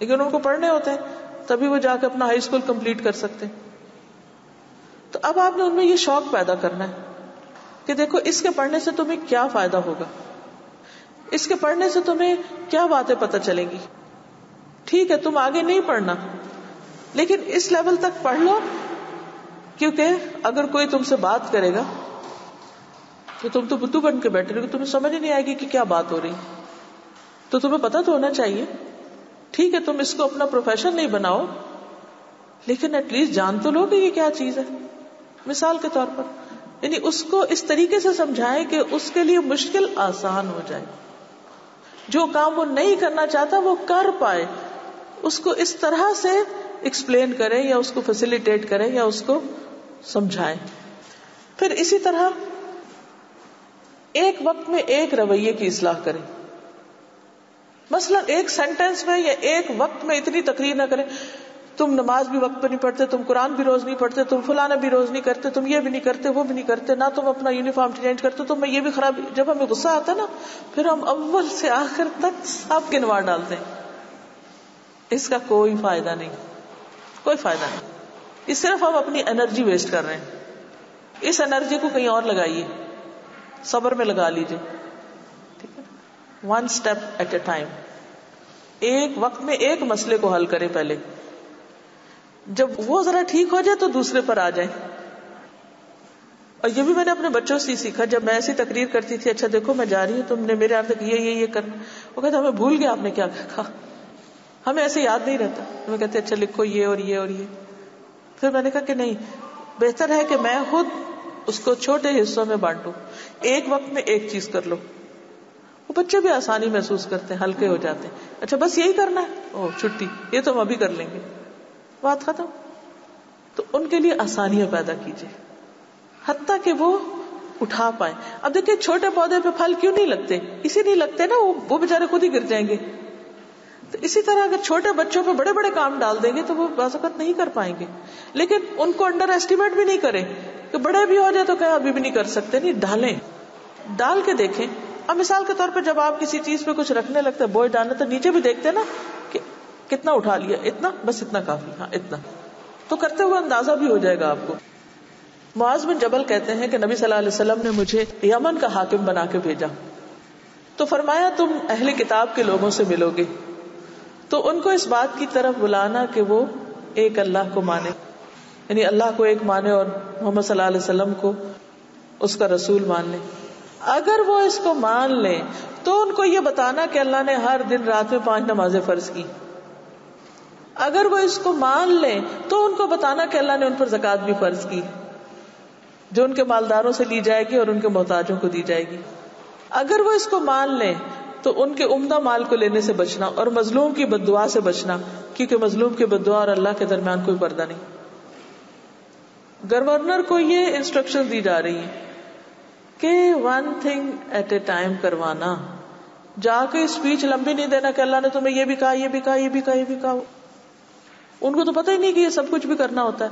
लेकिन उनको पढ़ने होते हैं, तभी वो जाकर अपना हाई स्कूल कंप्लीट कर सकते हैं। तो अब आपने उनमें ये शौक पैदा करना है कि देखो, इसके पढ़ने से तुम्हें क्या फ़ायदा होगा? इसके पढ़ने से तुम्हें क्या बातें पता चलेंगी? ठीक है, तुम आगे नहीं पढ़ना। लेकिन इस लेवल तक पढ़ लो, क्योंकि अगर कोई तुमसे बात करेगा तो तुम तो बुद्धू बन के बैठे रहोगे, तुम्हें समझ नहीं आएगी कि क्या बात हो रही। तो तुम्हें पता तो होना चाहिए, ठीक है, तुम इसको अपना प्रोफेशन नहीं बनाओ, लेकिन एटलीस्ट जान तो लो कि ये क्या चीज़ है। मिसाल के तौर पर, यानी उसको इस तरीके से समझाएँ कि उसके लिए मुश्किल आसान हो जाए। जो काम वो नहीं करना चाहता, वो कर पाए। उसको इस तरह से एक्सप्लेन करें या उसको फैसिलिटेट करें या उसको समझाएँ। फिर इसी तरह एक वक्त में एक रवैये की इसलाह करें। मसलन एक सेंटेंस में या एक वक्त में इतनी तकरीर ना करें। तुम नमाज़ भी वक्त पर नहीं पढ़ते, तुम कुरान भी रोज नहीं पढ़ते, तुम फुलाना भी रोज नहीं करते, तुम ये भी नहीं करते, वो भी नहीं करते, ना तुम अपना यूनिफॉर्म चेंज करते तो मैं ये भी खराब, जब हमें गुस्सा आता ना, फिर हम अव्वल से आखिर तक सब गिनवा डालते इसका कोई फ़ायदा नहीं, कोई फ़ायदा नहीं। इस सिर्फ़ हम अपनी एनर्जी वेस्ट कर रहे हैं। इस एनर्जी को कहीं और लगाइए, सबर में लगा लीजिए। ठीक है? One step at a time एक वक्त में एक मसले को हल करें पहले। जब वो जरा ठीक हो जाए तो दूसरे पर आ जाए। और ये भी मैंने अपने बच्चों से सीखा, जब मैं ऐसी तकरीर करती थी अच्छा देखो मैं जा रही हूँ, तुमने मेरे अर्थ ये ये ये करना। वो कहते, हमें भूल गया आपने क्या कहा? हमें ऐसे याद नहीं रहता। मैं कहते अच्छा लिखो ये और ये और ये। फिर मैंने कहा कि नहीं, बेहतर है कि मैं खुद उसको छोटे हिस्सों में बांटू। एक वक्त में एक चीज़ कर लो। वो बच्चे भी आसानी महसूस करते हैं, हल्के हो जाते हैं। अच्छा बस यही करना है। ओ छुट्टी, ये तो हम अभी कर लेंगे। बात खत्म। तो उनके लिए आसानियाँ पैदा कीजिए। हत्या के वो उठा पाए। अब देखिए, छोटे पौधे पे फल क्यों नहीं लगते? इसी नहीं लगते ना, वो वो बेचारे खुद ही गिर जाएँगे। तो इसी तरह अगर छोटे बच्चों पे बड़े बड़े काम डाल देंगे तो वो बाजकत नहीं कर पाएँगे। लेकिन उनको अंडर एस्टिमेट भी नहीं करें कि बड़े भी हो जाए तो क्या अभी भी नहीं कर सकते। नहीं, डालें। डाल के देखें। अब मिसाल के तौर पर जब आप किसी चीज़ पे कुछ रखने लगते बोझ डालने तो नीचे भी देखते ना कि कितना उठा लिया? इतना? बस इतना काफ़ी। हाँ इतना। तो करते हुए अंदाज़ा भी हो जाएगा आपको। मुआज बिन जबल कहते हैं कि नबी सल्लल्लाहु अलैहि वसल्लम ने मुझे यमन का हाकिम बना के भेजा। तो फरमाया, तुम अहले किताब के लोगों से मिलोगे। तो उनको इस बात की तरफ़ बुलाना कि वो एक अल्लाह को माने। यानी अल्लाह को एक माने और मोहम्मद सल्लल्लाहु अलैहि वसल्लम को उसका रसूल मान ले। अगर वो इसको मान ले तो उनको ये बताना कि अल्लाह ने हर दिन रात में पाँच नमाजें फ़र्ज़ की। अगर वो इसको मान ले तो उनको बताना कि अल्लाह ने उन पर जक़ात भी फ़र्ज़ की। जो उनके मालदारों से ली जाएगी और उनके मोहताजों को दी जाएगी। अगर वो इसको मान ले तो उनके उम्दा माल को लेने से बचना और मजलूम की बदुआ से बचना, क्योंकि मजलूम की बदुआ और अल्लाह के दरमियान कोई पर्दा नहीं। गवर्नर को ये इंस्ट्रक्शन दी जा रही है कि one thing at a time करवाना। जाके स्पीच लंबी नहीं देना कि अल्लाह ने तुम्हें ये भी कहा, ये भी कहा, ये भी कहा, ये भी कहा। उनको तो पता ही नहीं कि ये सब कुछ भी करना होता है।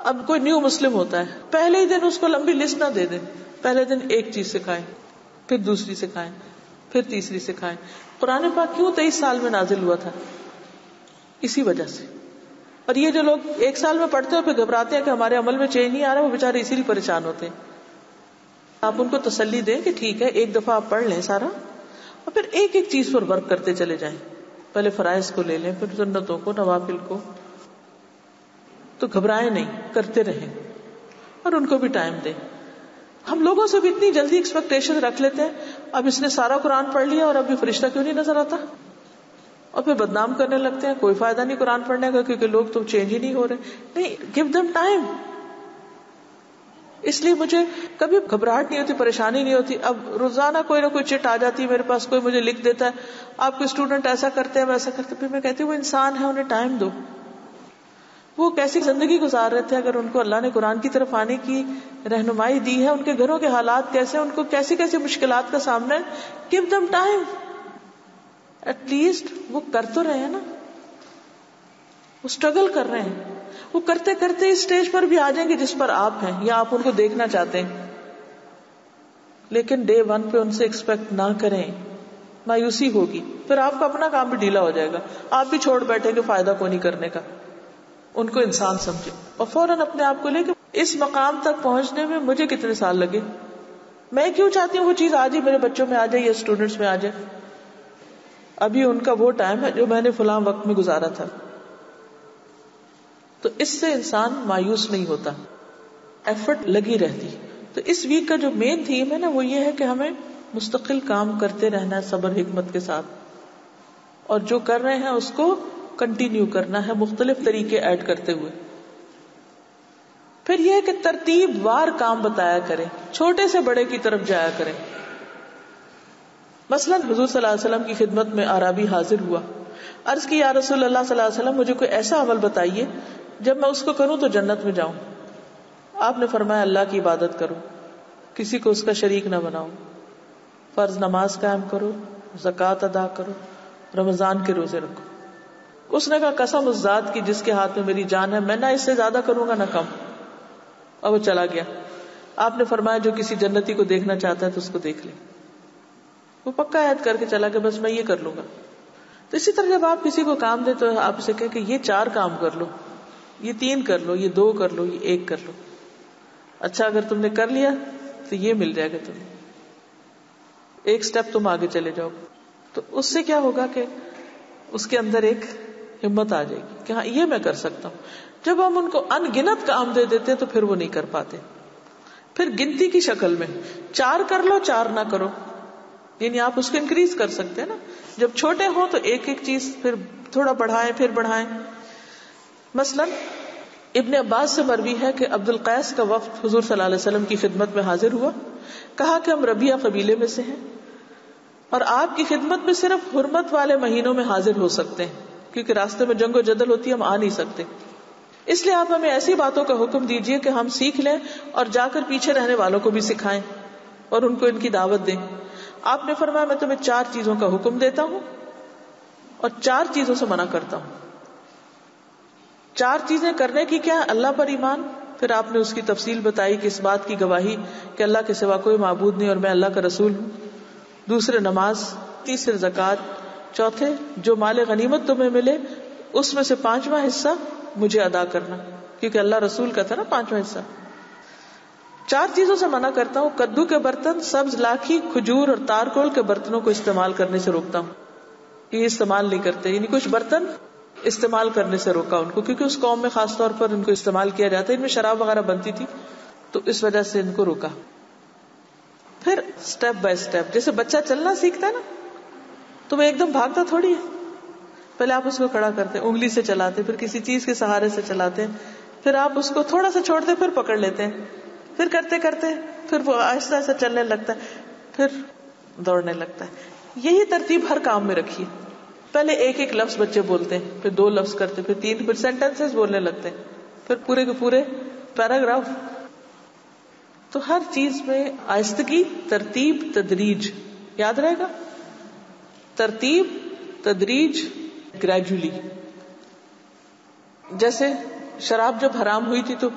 अब कोई न्यू मुस्लिम होता है, पहले ही दिन उसको लंबी लिस्ट ना दे दे। पहले दिन एक चीज़ सिखाए, फिर दूसरी सिखाए, फिर तीसरी सिखाए। पुराने पाक क्यों तेईस साल में नाजिल हुआ था? इसी वजह से। और ये जो लोग एक साल में पढ़ते हो, फिर घबराते हैं कि हमारे अमल में चेंज नहीं आ रहा, वो बेचारे इसीलिए परेशान होते हैं। आप उनको तसल्ली दें कि ठीक है, एक दफ़ा आप पढ़ लें सारा, और फिर एक एक चीज़ पर वर्क करते चले जाएँ। पहले फराइज को ले लें, फिर सुन्नतों को, नवाफिल को। तो घबराए नहीं, करते रहें और उनको भी टाइम दें। हम लोगों से भी इतनी जल्दी एक्सपेक्टेशन रख लेते हैं। अब इसने सारा कुरान पढ़ लिया और अभी फरिश्ता क्यों नहीं नज़र आता? और फिर बदनाम करने लगते हैं, कोई फ़ायदा नहीं कुरान पढ़ने का, क्योंकि लोग तो चेंज ही नहीं हो रहे। नहीं गिव दम टाइम इसलिए मुझे कभी घबराहट नहीं होती, परेशानी नहीं होती। अब रोज़ाना कोई ना कोई चिट आ जाती है मेरे पास, कोई मुझे लिख देता है, आपके स्टूडेंट ऐसा करते हैं, वैसा करते फिर मैं कहती हूँ, वो इंसान है, उन्हें टाइम दो। वो कैसी ज़िंदगी गुजार रहे थे अगर उनको अल्लाह ने कुरान की तरफ़ आने की रहनुमाई दी है, उनके घरों के हालात कैसे उनको कैसी कैसी मुश्किल का सामना है गिव दम टाइम एटलीस्ट वो कर तो रहे हैं ना। वो स्ट्रगल कर रहे हैं। वो करते करते इस स्टेज पर भी आ जाएँगे जिस पर आप हैं, या आप उनको देखना चाहते हैं। लेकिन डे वन पे उनसे एक्सपेक्ट ना करें। मायूसी होगी। फिर आपका अपना काम भी ढीला हो जाएगा। आप भी छोड़ बैठेंगे, फ़ायदा को नहीं करने का। उनको इंसान समझे। और फ़ौरन अपने आप को लेके इस मकाम तक पहुँचने में मुझे कितने साल लगे? मैं क्यों चाहती हूँ वो चीज़ आज ही मेरे बच्चों में आ जाए या स्टूडेंट्स में आ जाए? अभी उनका वो टाइम है जो मैंने फुलाम वक्त में गुजारा था। तो इससे इंसान मायूस नहीं होता। एफर्ट लगी रहती। तो इस वीक का जो मेन थीम है ना, वो ये है कि हमें मुस्तकिल काम करते रहना है, सबर, हिकमत के साथ। और जो कर रहे हैं, उसको कंटिन्यू करना है, मुख्तलिफ़ तरीके ऐड करते हुए। फिर यह कि तरतीब वार काम बताया करें, छोटे से बड़े की तरफ़ जाया करें। मसलन, हजूर सल्लल्लाहु अलैहि वसल्लम की खिदमत में आराबी हाजिर हुआ। अर्ज़ की या रसूल अल्लाह वसल्लम, मुझे कोई ऐसा अमल बताइए, जब मैं उसको करूँ तो जन्नत में जाऊँ। आपने फरमाया, अल्लाह की इबादत करो, किसी को उसका शरीक ना बनाओ। फ़र्ज़ नमाज़ कायम करो, जक़ात अदा करो, रमज़ान के रोज़े रखो। उसने कहा, कसम उस जात की जिसके हाथ में मेरी जान है, मैं ना इससे ज़्यादा करूँगा ना कम। और वो चला गया। आपने फरमाया, जो किसी जन्नती को देखना चाहता है तो उसको देख ले। वो पक्का याद करके चला गया, बस मैं ये कर लूँगा। तो इसी तरह जब आप किसी को काम दे तो आप उसे कहें कि ये चार काम कर लो, ये तीन कर लो, ये दो कर लो, ये एक कर लो। अच्छा अगर तुमने कर लिया तो ये मिल जाएगा तुम्हें। एक स्टेप तुम आगे चले जाओ। तो उससे क्या होगा कि उसके अंदर एक हिम्मत आ जाएगी कि हाँ ये मैं कर सकता हूँ। जब हम उनको अनगिनत काम दे देते हैं तो फिर वो नहीं कर पाते। फिर गिनती की शक्ल में, चार कर लो, चार ना करो। यानी आप उसको इंक्रीज कर सकते हैं ना। जब छोटे हो तो एक एक चीज़ फिर थोड़ा बढ़ाएँ, फिर बढ़ाएँ। मसलन, इब्ने अब्बास से मरवी है कि अब्दुल कैस का वक्त हुजूर सल्लल्लाहु अलैहि वसल्लम की खिदमत में हाजिर हुआ। कहा कि हम रबिया कबीले में से हैं और आपकी खिदमत में सिर्फ़ हुरमत वाले महीनों में हाजिर हो सकते हैं, क्योंकि रास्ते में जंगो जदल होती है, हम आ नहीं सकते। इसलिए आप हमें ऐसी बातों का हुक्म दीजिए कि हम सीख लें और जाकर पीछे रहने वालों को भी सिखाएँ और उनको इनकी दावत दें। आपने फरमाया, मैं तुम्हें चार चीज़ों का हुक्म देता हूँ और चार चीज़ों से मना करता हूँ। चार चीज़ें करने की क्या अल्लाह पर ईमान। फिर आपने उसकी तफसील बताई कि इस बात की गवाही कि अल्लाह के सिवा कोई मबूद नहीं और मैं अल्लाह का रसूल हूँ। दूसरे नमाज़, तीसरे जक़ात, चौथे, जो माल गनीमत तुम्हें मिले, उसमें से पांचवा हिस्सा मुझे अदा करना, क्योंकि अल्लाह रसूल का था ना पांचवा हिस्सा। चार चीज़ों से मना करता हूँ। कद्दू के बर्तन, सब्ज, लाखी, खजूर और तारकोल के बर्तनों को इस्तेमाल करने से रोकता हूँ। ये इस्तेमाल नहीं करते। यानी कुछ बर्तन इस्तेमाल करने से रोका उनको, क्योंकि उस कौम में खासतौर पर इनको इस्तेमाल किया जाता है। इनमें शराब वगैरह बनती थी तो इस वजह से इनको रोका। फिर स्टेप बाय स्टेप जैसे बच्चा चलना सीखता है ना तो वो एकदम भागता थोड़ी है। पहले आप उसको खड़ा करते उंगली से चलाते फिर किसी चीज़ के सहारे से चलाते फिर आप उसको थोड़ा सा छोड़ते फिर पकड़ लेते हैं। फिर करते करते फिर वो आहिस्ता आहिस्ता चलने लगता है, फिर दौड़ने लगता है। यही तरतीब हर काम में रखिए पहले एक एक लफ्ज बच्चे बोलते हैं, फिर दो लफ्ज करते फिर तीन, फिर सेंटेंसेस बोलने लगते हैं, फिर पूरे के पूरे पैराग्राफ तो हर चीज़ में आहिस्तगी, तरतीब, तदरीज, याद रहेगा? तरतीब, तदरीज ग्रेजुअली जैसे शराब जब हराम हुई थी तो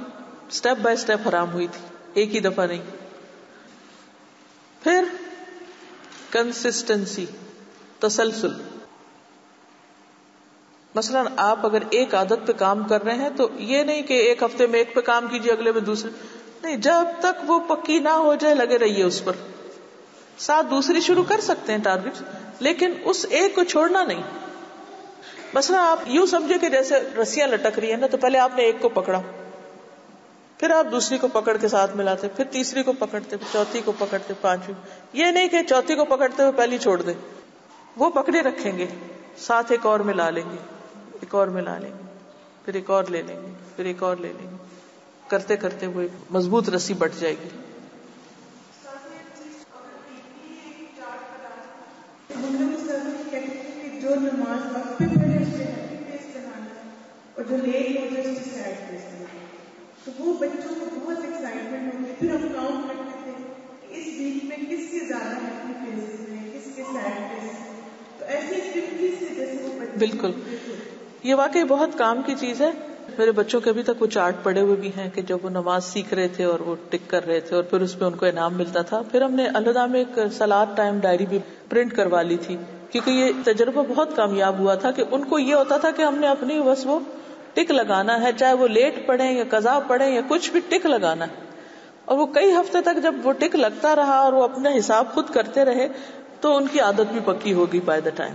स्टेप बाय स्टेप हराम हुई थी। एक ही दफ़ा नहीं। फिर कंसिस्टेंसी तसलसल। मसलन आप अगर एक आदत पे काम कर रहे हैं तो ये नहीं कि एक हफ़्ते में एक पे काम कीजिए, अगले में दूसरे। नहीं, जब तक वो पक्की ना हो जाए, लगे रहिए उस पर। साथ दूसरी शुरू कर सकते हैं टारगेट लेकिन उस एक को छोड़ना नहीं। मसला आप यूँ समझे कि जैसे रस्सियाँ लटक रही है ना तो पहले आपने एक को पकड़ा। फिर आप दूसरी को पकड़ के साथ मिलाते, फिर तीसरी को पकड़ते चौथी को पकड़ते, पांचवी। ये नहीं कि चौथी को पकड़ते हुए पहली छोड़ दे। वो पकड़े रखेंगे, साथ एक और मिला लेंगे, एक और मिला लेंगे, फिर एक और ले लेंगे, फिर एक और ले लेंगे। करते करते वो मज़बूत रस्सी बढ़ जाएगी। जो नमाज़ वक्त पे पढ़े उससे और जो लेट हो जाए पे तो वो बच्चों को बहुत एक्साइटमेंट होती फिर हम काउंट करते थे इस वीक में किसके ज़्यादा हैप्पी फेसेस हैं किसके सैड फेसेस तो ऐसी एक्टिविटीज़ से जैसे वो बिल्कुल। ये वाकई बहुत काम की चीज़ है। मेरे बच्चों के अभी तक वो चार्ट पड़े हुए भी हैं कि जब वो नमाज़ सीख रहे थे और वो टिक कर रहे थे और फिर उसमें उनको इनाम मिलता था। फिर हमने अलदा में एक सलाद टाइम डायरी भी प्रिंट करवा ली थी। क्योंकि ये तजुर्बा बहुत कामयाब हुआ था कि उनको ये होता था कि हमने अपनी बस वो टिक लगाना है, चाहे वो लेट पढ़े या कजा पढ़े या कुछ भी, टिक लगाना है। और वो कई हफ़्ते तक जब वो टिक लगता रहा और वो अपने हिसाब खुद करते रहे तो उनकी आदत भी पक्की होगी बाय द टाइम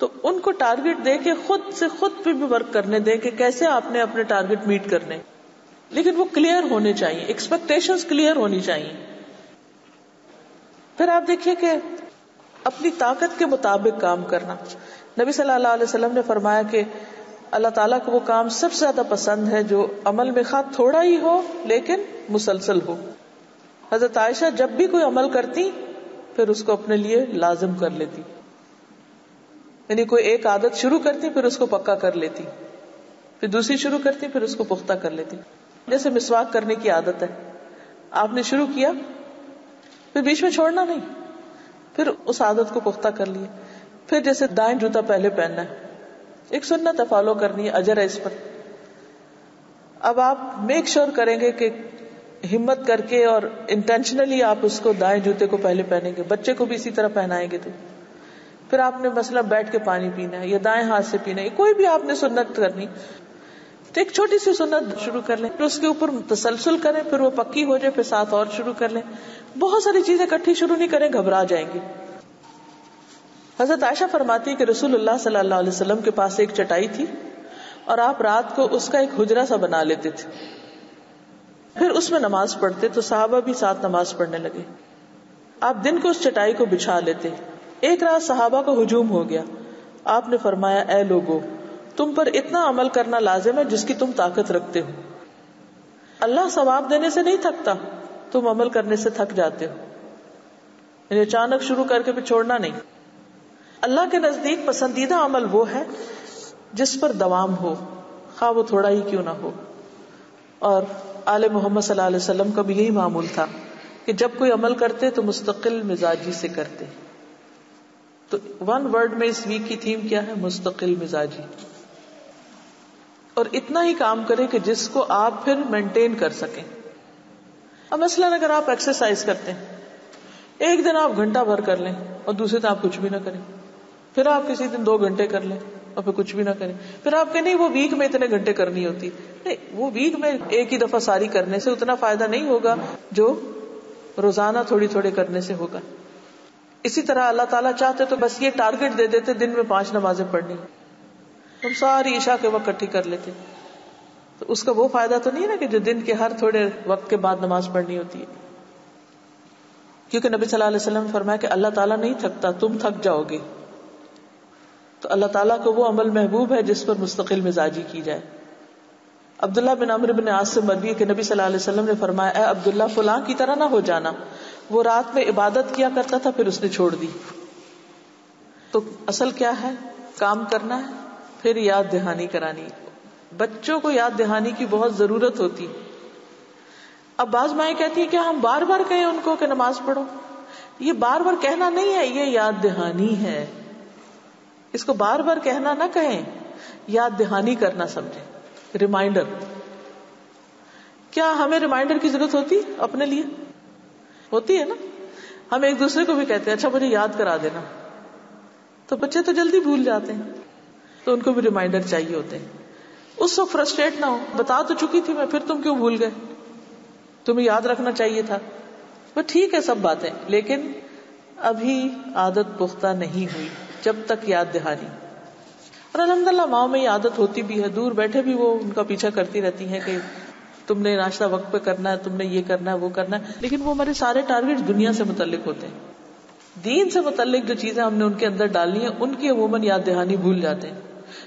तो उनको टारगेट दे के खुद से खुद पे भी वर्क करने दे कि कैसे आपने अपने टारगेट मीट करने। लेकिन वो क्लियर होने चाहिए एक्सपेक्टेशन क्लियर होनी चाहिए। फिर आप देखिए कि अपनी ताकत के मुताबिक काम करना। नबी सल्लल्लाहु अलैहि वसल्लम ने फरमाया कि अल्लाह ताला को वो काम सबसे ज़्यादा पसंद है जो अमल में खा थोड़ा ही हो, लेकिन मुसलसल हो। हज़रत आयशा जब भी कोई अमल करती, फिर उसको अपने लिए लाजिम कर लेती। यानी कोई एक आदत शुरू करती, फिर उसको पक्का कर लेती। फिर दूसरी शुरू करती, फिर उसको पुख्ता कर लेती। जैसे मिसवाक करने की आदत है। आपने शुरू किया, फिर बीच में छोड़ना नहीं। फिर उस आदत को पुख्ता कर लिया फिर जैसे दाएँ जूता पहले पहनना है। एक सुन्नत है फॉलो करनी है, अजर है इस पर। अब आप मेक श्योर sure करेंगे कि हिम्मत करके और इंटेंशनली आप उसको दाएँ जूते को पहले पहनेंगे। बच्चे को भी इसी तरह पहनाएँगे तो। फिर आपने मसला बैठ के पानी पीना है या दाएँ हाथ से पीना है कोई भी आपने सुन्नत करनी। तो एक छोटी सी सुन्नत शुरू कर लें, फिर उसके ऊपर तसलसल करें, फिर वो पक्की हो जाए, फिर साथ और शुरू कर लें। बहुत सारी चीज़ें इकट्ठी शुरू नहीं करें, घबरा जाएँगे। हज़रत आयशा फरमाती कि रसूलुल्लाह सल्लल्लाहु अलैहि वसल्लम के पास एक चटाई थी और आप रात को उसका एक हुजरा सा बना लेते थे। फिर उसमें नमाज़ पढ़ते तो साहबा भी साथ नमाज़ पढ़ने लगे। आप दिन को उस चटाई को बिछा लेते। एक रात सहाबा का हुजूम हो गया। आपने फरमाया, ए लोगो, तुम पर इतना अमल करना लाजिम है जिसकी तुम ताकत रखते हो। अल्लाह सवाब देने से नहीं थकता, तुम अमल करने से थक जाते हो। अचानक शुरू करके फिर छोड़ना नहीं। अल्लाह के नज़दीक पसंदीदा अमल वो है जिस पर दवाम हो। खा वो थोड़ा ही क्यों ना हो। और आले मोहम्मद सल्लल्लाहु अलैहि वसल्लम का भी यही मामूल था कि जब कोई अमल करते तो मुस्तकिल मिजाजी से करते। तो वन वर्ड में इस वीक की थीम क्या है? मुस्तकिल मिजाजी। और इतना ही काम करें कि जिसको आप फिर मेंटेन कर सकें। अब मसलन अगर आप एक्सरसाइज करते हैं, एक दिन आप घंटा भर कर लें और दूसरे दिन आप कुछ भी ना करें। फिर आप किसी दिन दो घंटे कर लें, और फिर कुछ भी ना करें। फिर आप कहें, नहीं, वो वीक में इतने घंटे करनी होती। नहीं, वो वीक में एक ही दफ़ा सारी करने से उतना फ़ायदा नहीं होगा जो रोज़ाना थोड़ी थोड़ी करने से होगा। इसी तरह अल्लाह ताला चाहते तो बस ये टारगेट दे देते, दिन में पाँच नमाजें पढ़नी। हम सारी ईशा के वक्त इकट्ठी कर लेते। तो उसका वो फ़ायदा तो नहीं ना कि जो दिन के हर थोड़े वक्त के बाद नमाज़ पढ़नी होती है। क्योंकि नबी सल्लल्लाहु अलैहि वसल्लम फरमाया कि अल्लाह ताला नहीं थकता, तुम थक जाओगे। तो अल्लाह ताला को वो अमल महबूब है जिस पर मुस्तकिल मिजाजी की जाए। अब्दुल्ला बिन अमर बिन आसिम मरवी के नबी सल्लल्लाहु ने फरमाया अब्दुल्ला, फुला की तरह ना हो जाना। वो रात में इबादत किया करता था, फिर उसने छोड़ दी। तो असल क्या है? काम करना है, फिर याद दहानी करानी। बच्चों को याद दहानी की बहुत ज़रूरत होती। अब बाज माए कहती है कि हम बार बार कहें उनको कि नमाज़ पढ़ो। ये बार बार कहना नहीं है, ये याद दहानी है। इसको बार बार कहना ना कहें, याद दहानी करना समझे। रिमाइंडर क्या हमें रिमाइंडर की ज़रूरत होती अपने लिए? होती है ना? हम एक दूसरे को भी कहते हैं अच्छा मुझे याद करा देना। तो बच्चे तो जल्दी भूल जाते हैं। तो उनको भी रिमाइंडर चाहिए होते हैं। उस वक्त फ्रस्ट्रेट ना हो। बता तो चुकी थी मैं, फिर तुम क्यों भूल गए? तुम्हें याद रखना चाहिए था। वो ठीक है, सब बातें। लेकिन अभी आदत पुख्ता नहीं हुई। जब तक याद दहानी। और अलहमदल्ला माओ में ये आदत होती भी है, दूर बैठे भी वो उनका पीछा करती रहती है कि तुमने नाश्ता वक्त पे करना है, तुमने ये करना है, वो करना है। लेकिन वो हमारे सारे टारगेट दुनिया से मुतलिक होते हैं। दीन से मुतलिक जो चीज़ें हमने उनके अंदर डालनी है, उनकी अमूमन याद दहानी भूल जाते हैं।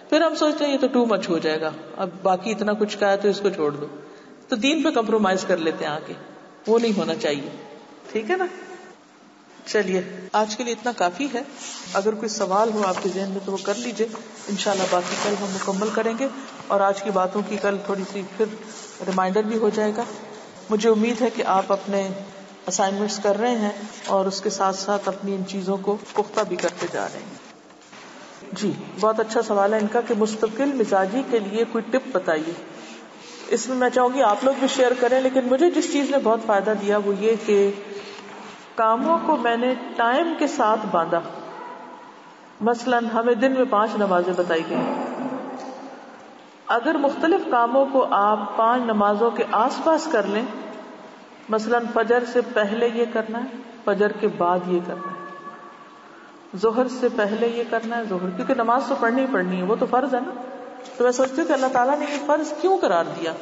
फिर हम सोचते हैं, ये तो टू मच हो जाएगा। अब बाकी इतना कुछ का है तो इसको छोड़ दो। तो दीन पे कंप्रोमाइज कर लेते हैं आके। वो नहीं होना चाहिए। ठीक है ना? चलिए, आज के लिए इतना काफ़ी है। अगर कोई सवाल हो आपके जहन में तो वो कर लीजिए। इनशाला बाकी कल हम मुकम्मल करेंगे और आज की बातों की कल थोड़ी सी फिर रिमाइंडर भी हो जाएगा। मुझे उम्मीद है कि आप अपने असाइनमेंट्स कर रहे हैं और उसके साथ साथ अपनी इन चीज़ों को पुख्ता भी करते जा रहे हैं। जी, बहुत अच्छा सवाल है इनका कि मुस्तकिल मिजाजी के लिए कोई टिप बताइए। इसमें मैं चाहूँगी आप लोग भी शेयर करें, लेकिन मुझे जिस चीज़ ने बहुत फ़ायदा दिया वो ये कि कामों को मैंने टाइम के साथ बांधा। मसलन, हमें दिन में पाँच नमाजें बताई गई अगर मुख्तलिफ़ कामों को आप पाँच नमाजों के आसपास कर लें, मसलन, फजर से पहले ये करना है, फजर के बाद ये करना है। जोहर से पहले ये करना है, जोहर, क्योंकि नमाज़ तो पढ़नी ही पढ़नी है, वो तो फ़र्ज़ है ना। तो मैं सोचती हूँ कि अल्लाह ताला ने ये फ़र्ज़ क्यों करार दिया?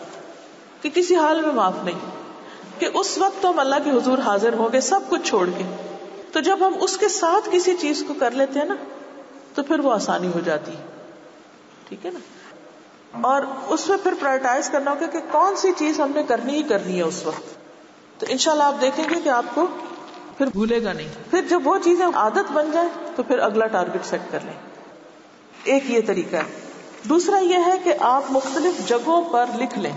कि किसी हाल में माफ़ नहीं। कि उस वक्त तो हम अल्लाह के हुजूर हाजिर हो गए सब कुछ छोड़ के। तो जब हम उसके साथ किसी चीज़ को कर लेते हैं ना तो फिर वो आसानी हो जाती है। ठीक है ना? और उसमें फिर प्रायोरिटाइज करना होगा कि कौन सी चीज़ हमने करनी ही करनी है उस वक्त। तो इनशाला आप देखेंगे कि आपको फिर भूलेगा नहीं। फिर जब वो चीज़ें आदत बन जाए तो फिर अगला टारगेट सेट कर लें। एक ये तरीका है। दूसरा यह है कि आप मुख्तलिफ़ जगहों पर लिख लें।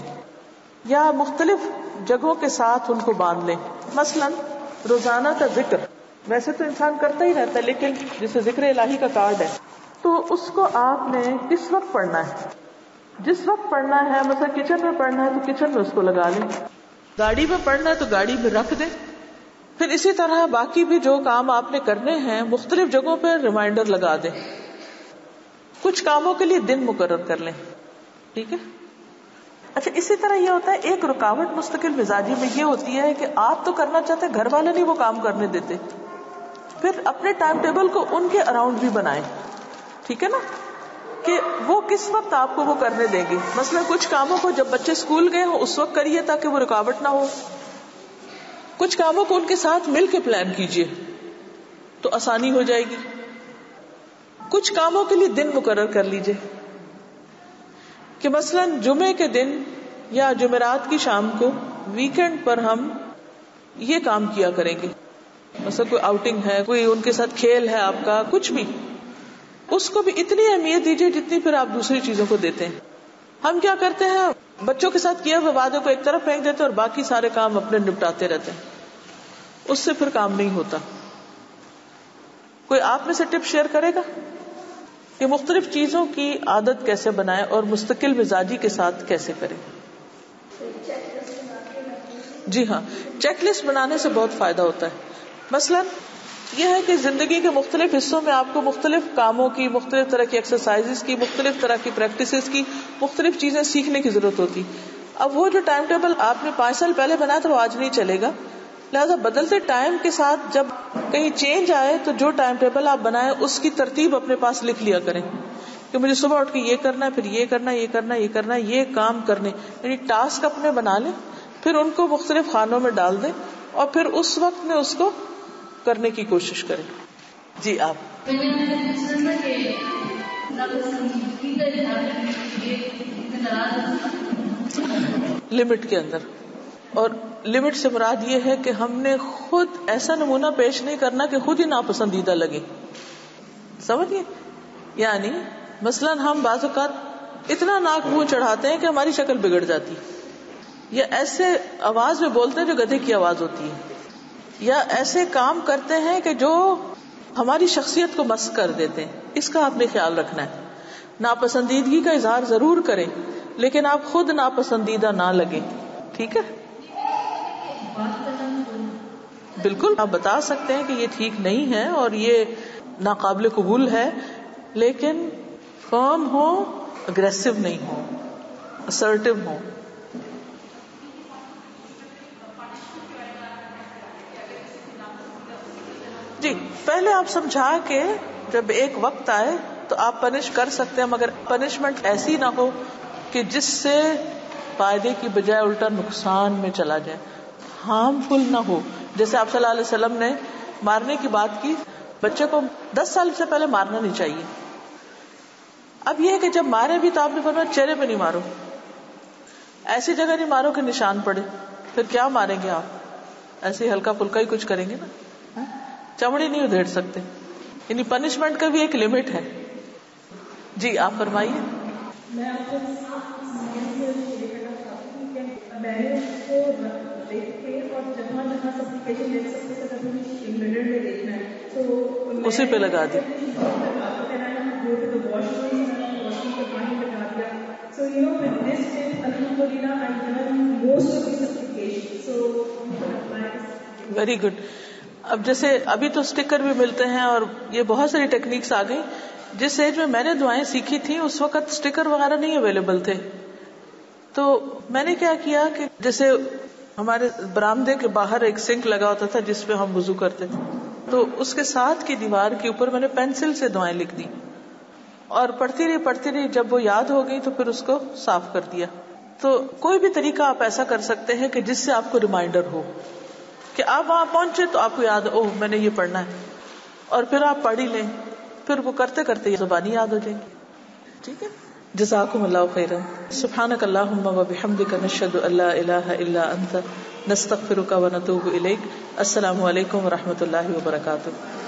या मुख्तलिफ़ जगहों के साथ उनको बाँध लें। मसलन, रोज़ाना का ज़िक्र। वैसे तो इंसान करता ही रहता है, लेकिन जैसे ज़िक्र इलाही का कार्ड है तो उसको आपने किस वक्त पढ़ना है? जिस वक्त पढ़ना है मतलब किचन में पढ़ना है तो किचन में उसको लगा लें। गाड़ी में पढ़ना है तो गाड़ी में रख दें। फिर इसी तरह बाकी भी जो काम आपने करने हैं, मुख्तलिफ़ जगहों पर रिमाइंडर लगा दें। कुछ कामों के लिए दिन मुकर कर लें। ठीक है? अच्छा इसी तरह यह होता है, एक रुकावट मुस्तकिल मिजाजी में ये होती है कि आप तो करना चाहते घर वाले नहीं वो काम करने देते। फिर अपने टाइम टेबल को उनके अराउंड भी बनाए। ठीक है ना? कि वो किस वक्त आपको वो करने देंगे। मसला कुछ कामों को जब बच्चे स्कूल गए हो, उस वक्त करिए ताकि वो रुकावट ना हो। कुछ कामों को उनके साथ मिल के प्लान कीजिए तो आसानी हो जाएगी। कुछ कामों के लिए दिन मुकर कर लीजिए। कि मसलन जुमे के दिन या जुमेरात की शाम को वीकेंड पर हम ये काम किया करेंगे। मतलब कोई आउटिंग है, कोई उनके साथ खेल है आपका, कुछ भी। उसको भी इतनी अहमियत दीजिए जितनी फिर आप दूसरी चीज़ों को देते हैं। हम क्या करते हैं? बच्चों के साथ किए हुए वादे को एक तरफ़ फेंक देते हैं और बाकी सारे काम अपने निपटाते रहते हैं। उससे फिर काम नहीं होता। कोई आप में से टिप शेयर करेगा? कि मुख्तलिफ़ चीज़ों की आदत कैसे बनाए और मुस्तकिल मिजाजी के साथ कैसे करें। जी हाँ चेकलिस्ट बनाने से बहुत फ़ायदा होता है। मसलन, यह है कि ज़िंदगी के मुख्तलिफ़ हिस्सों में आपको मुख्तलिफ़ कामों की, मुख्तलिफ़ तरह की एक्सरसाइजेस की, मुख्तलिफ़ तरह की प्रैक्टिस की, मुख्तलिफ़ चीज़ें सीखने की ज़रूरत होती। अब वो जो टाइम टेबल आपने पाँच साल पहले बनाया था, वो आज नहीं चलेगा। लिहाजा बदलते टाइम के साथ जब कहीं चेंज आए तो जो टाइम टेबल आप बनाए, उसकी तरतीब अपने पास लिख लिया करें कि मुझे सुबह उठ के ये करना है, फिर ये करना ये करना ये करना ये काम करने। यानी टास्क अपने बना लें, फिर उनको मुख्तलिफ़ खानों में डाल दें और फिर उस वक्त में उसको करने की कोशिश करें। जी, आप। लिमिट के अंदर। और लिमिट से मुराद ये है कि हमने खुद ऐसा नमूना पेश नहीं करना कि खुद ही नापसंदीदा लगे। समझिए? यानी, मसलन हम बाजुकात इतना नाक मुँह चढ़ाते हैं कि हमारी शक्ल बिगड़ जाती। या ऐसे आवाज़ में बोलते हैं जो गधे की आवाज़ होती है। या ऐसे काम करते हैं कि जो हमारी शख्सियत को मस कर देते हैं। इसका आपने ख्याल रखना है। नापसंदीदगी का इजहार ज़रूर करें, लेकिन आप खुद नापसंदीदा ना लगे। ठीक है? बिल्कुल, आप बता सकते हैं कि ये ठीक नहीं है और ये नाकाबिल कबूल है, लेकिन फर्म हो अग्रेसिव नहीं हो असर्टिव हो। जी, पहले आप समझा के जब एक वक्त आए तो आप पनिश कर सकते हैं, मगर पनिशमेंट ऐसी ना हो कि जिससे फ़ायदे की बजाय उल्टा नुकसान में चला जाए। हार्मफुल ना हो। जैसे आप सल्लल्लाहु अलैहि वसल्लम ने मारने की बात की, बच्चे को दस साल से पहले मारना नहीं चाहिए। अब यह है कि जब मारे भी तो आपने फरमाया, चेहरे पे नहीं मारो। ऐसी जगह नहीं मारो कि निशान पड़े। फिर क्या मारेंगे आप? ऐसे हल्का फुल्का ही कुछ करेंगे ना। चमड़ी नहीं उधेड़ सकते। यानी पनिशमेंट का भी एक लिमिट है। जी, आप फरमाइए। मैंने उसको देख के और जहाँ जहाँ सप्लीकेशन देख सकते थे तभी मिनट में देखना है तो उसी पे लगा दी। So you know, with this tip, Alhamdulillah, I've done most of the supplication. So very good अब जैसे अभी तो स्टिकर भी मिलते हैं और ये बहुत सारी टेक्निक्स आ गई। जिस एज में मैंने दुआएँ सीखी थी उस वक्त स्टिकर वगैरह नहीं अवेलेबल थे। तो मैंने क्या किया कि जैसे हमारे बरामदे के बाहर एक सिंक लगा होता था जिसपे हम वज़ू करते थे। तो उसके साथ की दीवार के ऊपर मैंने पेंसिल से दुआएँ लिख दी। और पढ़ती रही पढ़ती रही, जब वो याद हो गई तो फिर उसको साफ़ कर दिया। तो कोई भी तरीका आप ऐसा कर सकते हैं कि जिससे आपको रिमाइंडर हो कि आप वहाँ पहुँचे तो आपको याद ओह, मैंने ये पढ़ना है। और फिर आप पढ़ ही लें। फिर वो करते करते ये जुबानी याद हो जाएँगी। ठीक है? जजाकुम अल्लाह खैरन। सुबहानक अल्लाहुम्मा व बिहम्दिका नशहदु अल्ला इलाहा इल्ला अंत। नस्तगफिरुका व नतूबु इलैक। अस्सलामु अलैकुम व रहमतुल्लाहि व बरकातुहू